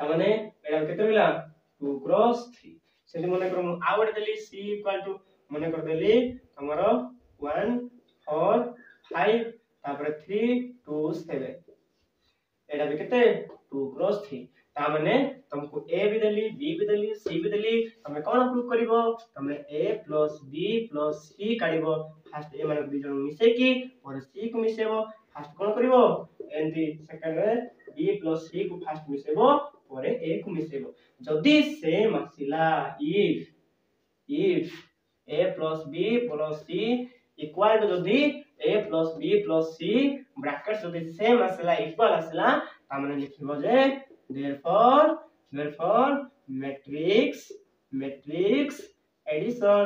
ତାମାନେ ଏଇଟା କେତେ ରହିଲା ଟୁ କ୍ରସ୍ ଥ୍ରୀ ସେମିତି ମନେକର ମୁଁ ଆଉ ଗୋଟେ ଦେଲି ସି ଇକ୍ୱାଲ୍ ଟୁ ମନେକର ଦେଲି हमरा 1 4 5 তারপরে 3 2 7 এটা বি কতে 2 ক্রস 3 তা মানে তমক এ বি দলি বি বি দলি সি বি দলি আমরা কোন प्रूव করিব তমে A plus B plus C काढিবো first A মানে দুইজন মিছে কি অর সি কো মিছেবো ফার্স্ট কোন করিবো এন্টি সেকেন্ডে ই প্লাস সি কো ফার্স্ট মিছেবো পরে এ কো মিছেবো যদি সেম ASCII লা if if a plus b plus c equal to যদি a plus b plus c bracket brackets যদি same আসলা equal আসলা তাহলে লিখিব যে therefore therefore matrix matrix addition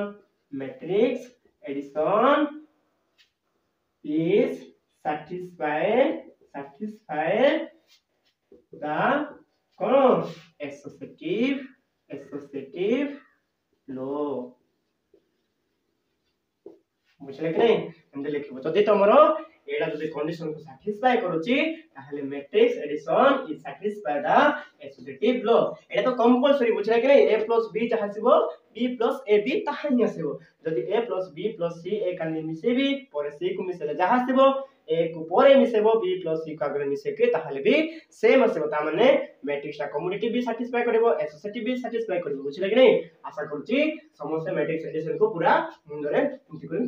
matrix addition is satisfy satisfy the কোন associative associative law বুঝলে କି ନାହିଁ ଏମିତି ଲେଖିବ ଯଦି ତମର ଏଇଟା ଯଦି କଣ୍ଡିସନ କୁ ସାଟିସ୍ଫାଏ କରୁଛି ତାହେଲେ matrix addition is satisfy the associative law ଏଟା ତ କମ୍ପଲସରି ବୁଝିଲା କି ନାହିଁ a b ଯାହା ଆସିବ b ab ତାହା ହିଁ ଆସିବ ଯଦି a b c a କାଲି ମିଶେଇବି ପରେ c କୁ ମିଶେଇଲେ ଯାହା ଆସିବ a କୁ ପରେ ମିଶେଇବ b c କୁ ଆଗରେ ମିଶେଇକି ତାହେଲେ ବି ସେମ୍ ଆସିବ ତା ମାନେ ମ୍ୟାଟ୍ରିକ୍ସଟା କମ୍ୟୁନିଟି ବି ସାଟିସ୍ଫାଏ କରିବ ଏସୋସିଏଟିଭ ବି ସାଟିସ୍ଫାଏ କରିବ ବୁଝିଲା କି ନାହିଁ ଆଶା କରୁଛି ସମସ୍ତେ ମ୍ୟାଟ୍ରିକ୍ସ ଏଡିସନକୁ ପୁରା ମୁଣ୍ଡରେ ଏମିତି କରି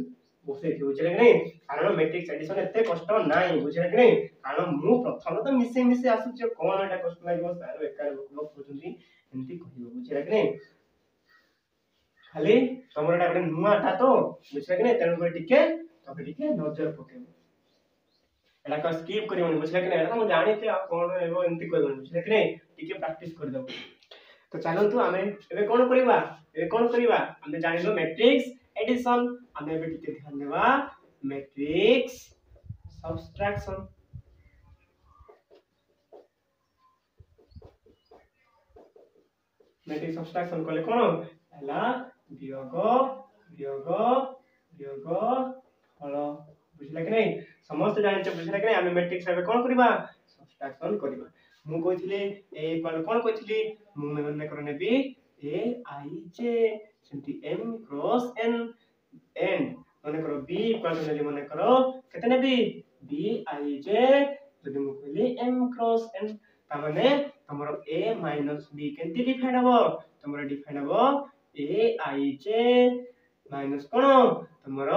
বসেছি বুঝলে কি নাই কারণ ম্যাট্রিক্স এডিশন এত কষ্ট নাই বুঝলে কি নাই কারণ মু প্রথম তো মিশে মিশে আসুছি কোন এটা কষ্ট লাগিব স্যার বেকার লোক করুଛନ୍ତି এমতি কহিব বুঝলে কি নাই খালি তোমার এটা গোটে নূয়াটা তো বুঝলে কি নাই তেণু করে টিকে তোকে টিকে নজর পকেইব এটা কা স্কিপ করিবনি বুঝলে কি নাই এটা মু জানিছি আর কোন এব এমতি কইবনি বুঝলে কি নাই টিকে প্র্যাকটিস করে দেব তো চালন্তু আমি এবে কোন করিবা এবে কোন করিবা আমি জানিলো ম্যাট্রিক্স এডিশন अन्य बेटी के ध्यान देवा मैट्रिक्स सब्सट्रैक्शन मैट्रिक्स सब्सट्रैक्शन कले कोन हला वियोग वियोग वियोग फल बुझला कि नै समस्त जानिछ बुझला कि नै हामी मैट्रिक्स भाबे कोन करबा सब्सट्रैक्शन करबा मु कहिथिले ए इक्वल कोन कहिथिली मु मने करने बी ए आई जे सेंटी एम क्रॉस एन এন্ড মনে করো বি ইকুয়াল টু নেলি মনে করো কেতে নেবি বি আই জে যদি মু কইলি এম ক্রস এন তা মানে তোমার এ মাইনাস বি কেনতি ডিফাইন হবো তোমার ডিফাইন হবো এ আই জে মাইনাস কোন তোমার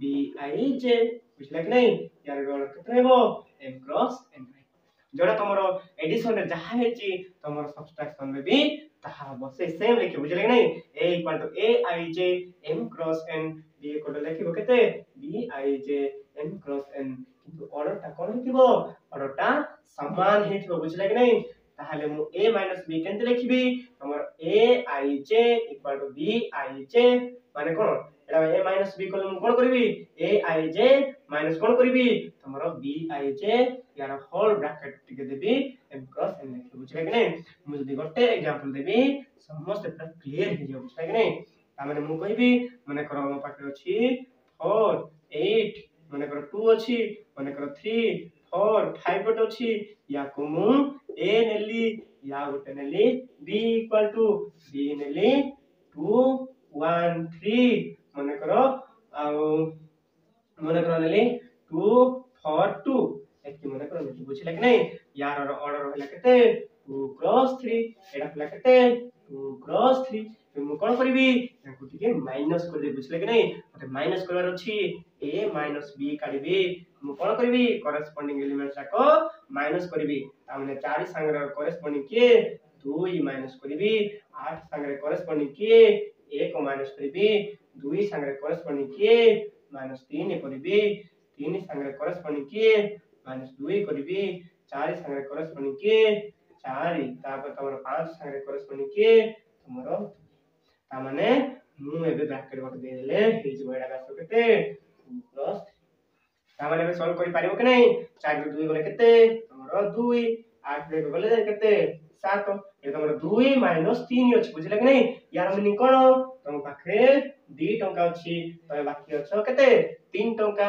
বি আই জে বুঝলা কি নাই ইয়ার ডট কেতে নেব এম ক্রস এন ଯୋଉଟା ତମର ଏଡିସନରେ ଯାହା ହେଇଛି ତମର ସବଷ୍ଟ୍ରାକ୍ସନରେ ବି ତାହା ହବ ସେଇ ସେମ୍ ଲେଖିବ ବୁଝିଲେ କି ନାହିଁ A equal to A I J M cross N B A two ଲେଖିବ କେତେ B I J M cross N କିନ୍ତୁ ଅର୍ଡରଟା କ'ଣ ହେଇଥିବ ଅର୍ଡରଟା ସମାନ ହେଇଥିବ ବୁଝିଲେ କି ନାହିଁ ତାହେଲେ ମୁଁ ଏ ମାଇନସ୍ ବି କେମିତି ଲେଖିବି তোমার A I J equal to b i j মানে কোন এটা a মাইনাস b কলে মু কোন করিবি a i j মাইনাস কোন করিবি তোমার b i j ಯಾರ ಹೋಲ್ ಬ್ರಾಕೆಟ್ ಟಿಗೆ ದೇವಿ ಎಂ ಕ್ರಾಸ್ ಎನ್ ଲେଖିବୁ ବୁଝିଲେ କି ନାହିଁ ମୁଁ ଯଦି ଗୋଟେ ଏକ୍ସାମ୍ପଲ ଦେବି ସମସ୍ତେ ପୁରା କ୍ଲିୟର ହେଇଯିବ ବୁଝିଲେ କି ନାହିଁ ତାମାନେ ମୁଁ କହିବି ମନେକର ମୋ ପାଖରେ ଅଛି ଫୋର୍ ଏଇଟ୍ ମନେକର ଟୁ ଅଛି ମନେକର ଥ୍ରୀ ଫୋର୍ ଫାଇଭ୍ ଗୋଟେ ଅଛି ୟାକୁ ମୁଁ ଏ ନେଲି ୟା ଗୋଟେ ନେଲି माइनस कर अच्छी ए माइनस बी काढ़ी मु कौन करी करस्पंडिंग एलिमेंट जाक माइनस करी ताने चार सांगे करस्पंडिंग किए दुई माइनस करी आठ सांगे करस्पंडिंग किए एक माइनस करी दुई सांगे करस्पंडिंग किए माइनस तीन करी तीन सांगे करस्पंडिंग किए माइनस दुई करी चार सांगे करस्पंडिंग किए चार तापर तुम पांच सांगे करस्पंडिंग किए तुम ताने ମୁଁ ଏବେ ବ୍ରାକେଟ୍ ମୋତେ ଦେଇଦେଲେ ହେଇଯିବ ଏଇଟା ବ୍ୟାସ କେତେ ପ୍ଲସ୍ ତାମାନେ ଏବେ ସଲ୍ଭ କରିପାରିବ କି ନାହିଁ ଚାରିରୁ ଦୁଇ ଗଲେ କେତେ ତମର ଦୁଇ ଆଠରେ ଗଲେ କେତେ ସାତ ଏ ତମର ଦୁଇ ମାଇନସ୍ ତିନି ଅଛି ବୁଝିଲେ କି ନାହିଁ ୟାର ମିନିଂ କ'ଣ ତମ ପାଖରେ ଦୁଇ ଟଙ୍କା ଅଛି ତମେ ବାକି ଅଛ କେତେ ତିନି ଟଙ୍କା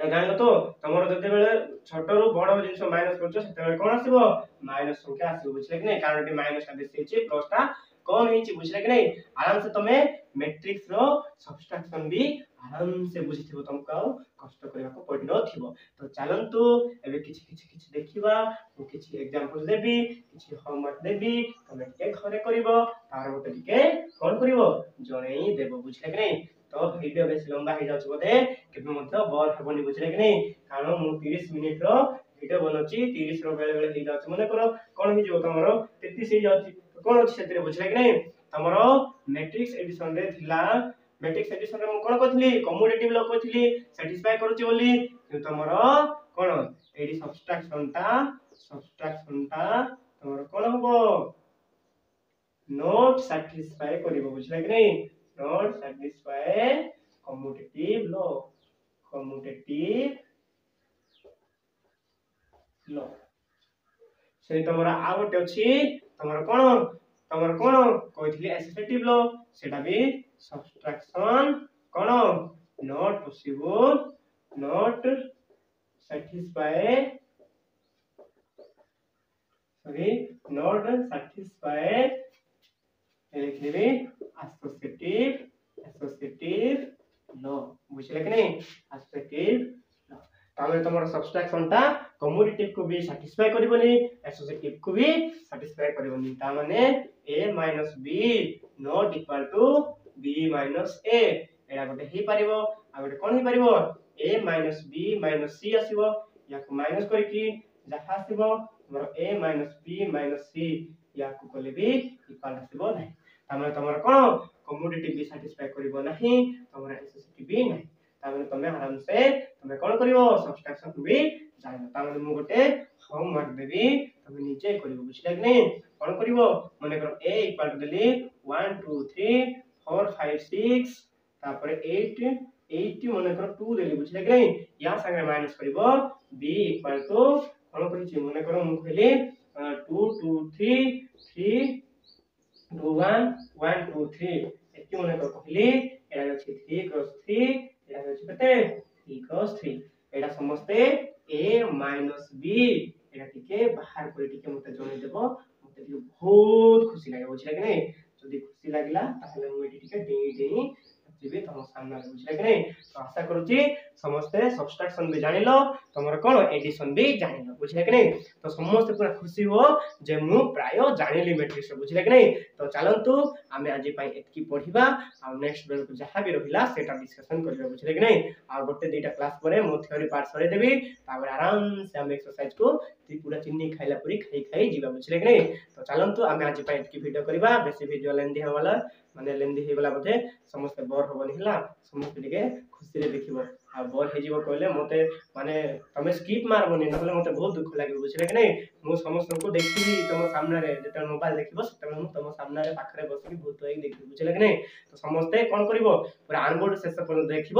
ତ ତମର ଯେତେବେଳେ ଛୋଟରୁ ବଡ ଜିନିଷ ମାଇନସ କରୁଛ ସେତେବେଳେ କଣ ଆସିବ ମାଇନସ ସଂଖ୍ୟା ଆସିବ ବୁଝିଲେ କି ନାହିଁ କାରଣ ଏଠି ଟା ବେଶୀ ହେଇଛି ଟା କମ୍ ହେଇଛି ବୁଝିଲେ କି ନାହିଁ ଆରାମସେ ତମେ ମେଟ୍ରିକ୍ସର ସବଷ୍ଟ୍ରାକ୍ସନ୍ ବି ଆରାମସେ ବୁଝିଥିବ ତମକୁ ଆଉ କଷ୍ଟ କରିବାକୁ ପଡ଼ିନଥିବ ତ ଚାଲନ୍ତୁ ଏବେ କିଛି କିଛି କିଛି ଦେଖିବା ମୁଁ କିଛି ଏକ୍ଜାମ୍ପଲ୍ ଦେବି କିଛି ହୋମୱାର୍କ ଦେବି ତମେ ଟିକେ ଘରେ କରିବ ତାର ଗୋଟେ ଟିକେ କ'ଣ କରିବ ଜଣେଇ ଦେବ ବୁଝିଲେ କି ନାହିଁ ତ ଭିଡ଼ିଓ ବେଶୀ ଲମ୍ବା ହେଇଯାଉଛି ବୋଧେ କେବେ ମଧ୍ୟ ବଲ୍ ହେବନି ବୁଝିଲେ କି ନାହିଁ କାରଣ ମୁଁ ତିରିଶ ମିନିଟର ଭିଡ଼ିଓ ବନାଉଛି ତିରିଶର ବେଳେ ବେଳେ ହେଇଯାଉଛି ମନେକର କ'ଣ ହେଇଯିବ ତମର ତେତିଶ ହେଇଯାଉଛି କ'ଣ ଅଛି ସେଥିରେ ବୁଝିଲେ କି ନାହିଁ ତମର ମେଟ୍ରିକ୍ସ ଏଡିସନରେ ଥିଲା ମେଟ୍ରିକ୍ସ ଏଡିସନରେ ମୁଁ କ'ଣ କହିଥିଲି କମ୍ୟୁଟେଟିଭ୍ ଲ କହିଥିଲି ସାଟିସ୍ଫାଏ କରୁଛି ବୋଲି କିନ୍ତୁ ତମର କ'ଣ ଏଇଠି ସବଷ୍ଟ୍ରାକ୍ସନଟା ସବଷ୍ଟ୍ରାକ୍ସନଟା ତମର କ'ଣ ହବ ନୋଟ୍ ସାଟିସ୍ଫାଏ କରିବ ବୁଝିଲେ କି ନାହିଁ not satisfy commutative law. Commutative law. ସେମିତି ତମର ଆଉ ଗୋଟେ ଅଛି ତମର କ'ଣ ତମର କ'ଣ କହିଥିଲି ଆସିଷ୍ଟେଟିଭ ଲ ସେଟା ବି ସବଷ୍ଟ୍ରାକ୍ସନ୍ କ'ଣ not possible not satisfy sorry not satisfy লিখে দেবে অ্যাসোসিয়েটিভ অ্যাসোসিয়েটিভ ল বুঝলে কি নাই অ্যাসোসিয়েটিভ তাহলে তোমার সাবস্ট্রাকশনটা কমোডিটিভ কু বি স্যাটিসফাই করিবনি অ্যাসোসিয়েটিভ কু বি স্যাটিসফাই করিবনি তার মানে a minus b not equal to b minus a এটা গটে হই পারিব আর গটে কোন হই পারিব a minus b minus c আসিব ইয়াকু মাইনাস করি কি যাহা আসিব তোমার a minus b minus c ইয়াকু কলে বি ইকুয়াল আসিব নাই ତାମାନେ ତମର କ'ଣ କମୋଡିଟି ବି ସାଟିସ୍ଫାଏ କରିବ ନାହିଁ ତମର ଏସଏସଟି ବି ନାହିଁ ତାମାନେ ତମେ ଆରାମସେ ତମେ କ'ଣ କରିବ ସବଷ୍ଟ୍ରାକ୍ସନ୍ ବି ଜାଣିବ ତାମାନେ ମୁଁ ଗୋଟେ ହୋମୱାର୍କ ଦେବି ତମେ ନିଜେ କରିବ ବୁଝିଲା କି ନାହିଁ କ'ଣ କରିବ ମନେକର ଏ ଇକ୍ୱାଲ୍ ଟୁ ଦେଲି one two three four five six ତାପରେ ଏଇଟ୍ ଏଇଟ୍ ମନେକର ଟୁ ଦେଲି ବୁଝିଲା କି ନାହିଁ ୟା ସାଙ୍ଗରେ ମାଇନସ୍ କରିବ ବି ଇକ୍ୱାଲ୍ ଟୁ କ'ଣ କରିଛି ମନେକର ମୁଁ କହିଲି two two three three one one two three ଏଠି ମନେକର କହିଲି ଏଇଟା ହେଉଛି ଥ୍ରୀ କ୍ରସ୍ ଥ୍ରୀ ଏଇଟା ହେଉଛି କେତେ ଥ୍ରୀ କ୍ରସ୍ ଥ୍ରୀ ଏଇଟା ସମସ୍ତେ ଏ ମାଇନସ୍ ବି ଏଇଟା ଟିକେ ବାହାର କରି ଟିକେ ମୋତେ ଜଣେଇଦେବ ମୋତେ ଟିକେ ବହୁତ ଖୁସି ଲାଗେ ବୁଝିଲା କି ନାହିଁ ଯଦି ଖୁସି ଲାଗିଲା ତାହେଲେ ମୁଁ ଏଠି ଟିକେ ଡେଇଁ ଡେଇଁ ଯିବି ତମ ସାମ୍ନାରେ ବୁଝିଲା କି ନାହିଁ ତ ଆଶା କରୁଛି समस्ते सब्सट्राक्शन भी जान लुम कौन एडिशन भी जान लुझे कि नहीं तो समस्ते पूरा खुशी हो जे मु प्राय जान ली मेट्रिक्स बुझे कि नहीं तो चलतु आम आज एतक पढ़ा आक्स्ट बेल जहाँ भी रहा से डिस्कसन कर बुझे कि नहीं आ गए दुटा क्लास पर थोरी पार्ट सरदेवी आराम से आम एक्सरसाइज को पूरा चीनी खाला पूरी खाई खाई जी बुझे कि नहीं तो चलतु आम आज एतक भिड करवा बेस भिडियो लेंदी हो मैंने लेंदी होगा बोधे समस्त बर हेनी समस्त टे खुशी देखिए ଆଉ ବଲ୍ ହେଇଯିବ କହିଲେ ମୋତେ ମାନେ ତମେ ସ୍କିପ୍ ମାରିବନି ନହେଲେ ମୋତେ ବହୁତ ଦୁଃଖ ଲାଗିବ ବୁଝିଲେ କି ନାଇଁ ମୁଁ ସମସ୍ତଙ୍କୁ ଦେଖିବି ତମ ସାମ୍ନାରେ ଯେତେବେଳେ ମୋବାଇଲ ଦେଖିବ ସେତେବେଳେ ମୁଁ ତମ ସାମ୍ନାରେ ପାଖରେ ବସିକି ଭୂତ ହେଇକି ଦେଖିବି ବୁଝିଲେ କି ନାହିଁ ତ ସମସ୍ତେ କ'ଣ କରିବ ପୁରା ଆନବୋର୍ଡ଼ ଶେଷ ପର୍ଯ୍ୟନ୍ତ ଦେଖିବ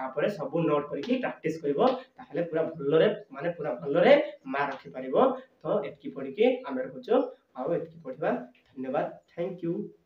ତାପରେ ସବୁ ନୋଟ୍ କରିକି ପ୍ରାକ୍ଟିସ୍ କରିବ ତାହେଲେ ପୁରା ଭଲରେ ମାନେ ପୁରା ଭଲରେ ମାର୍କ ରଖିପାରିବ ତ ଏତିକି ପଢ଼ିକି ଆମେ ରଖୁଛୁ ଆଉ ଏତିକି ପଢ଼ିବା ଧନ୍ୟବାଦ ଥ୍ୟାଙ୍କ ୟୁ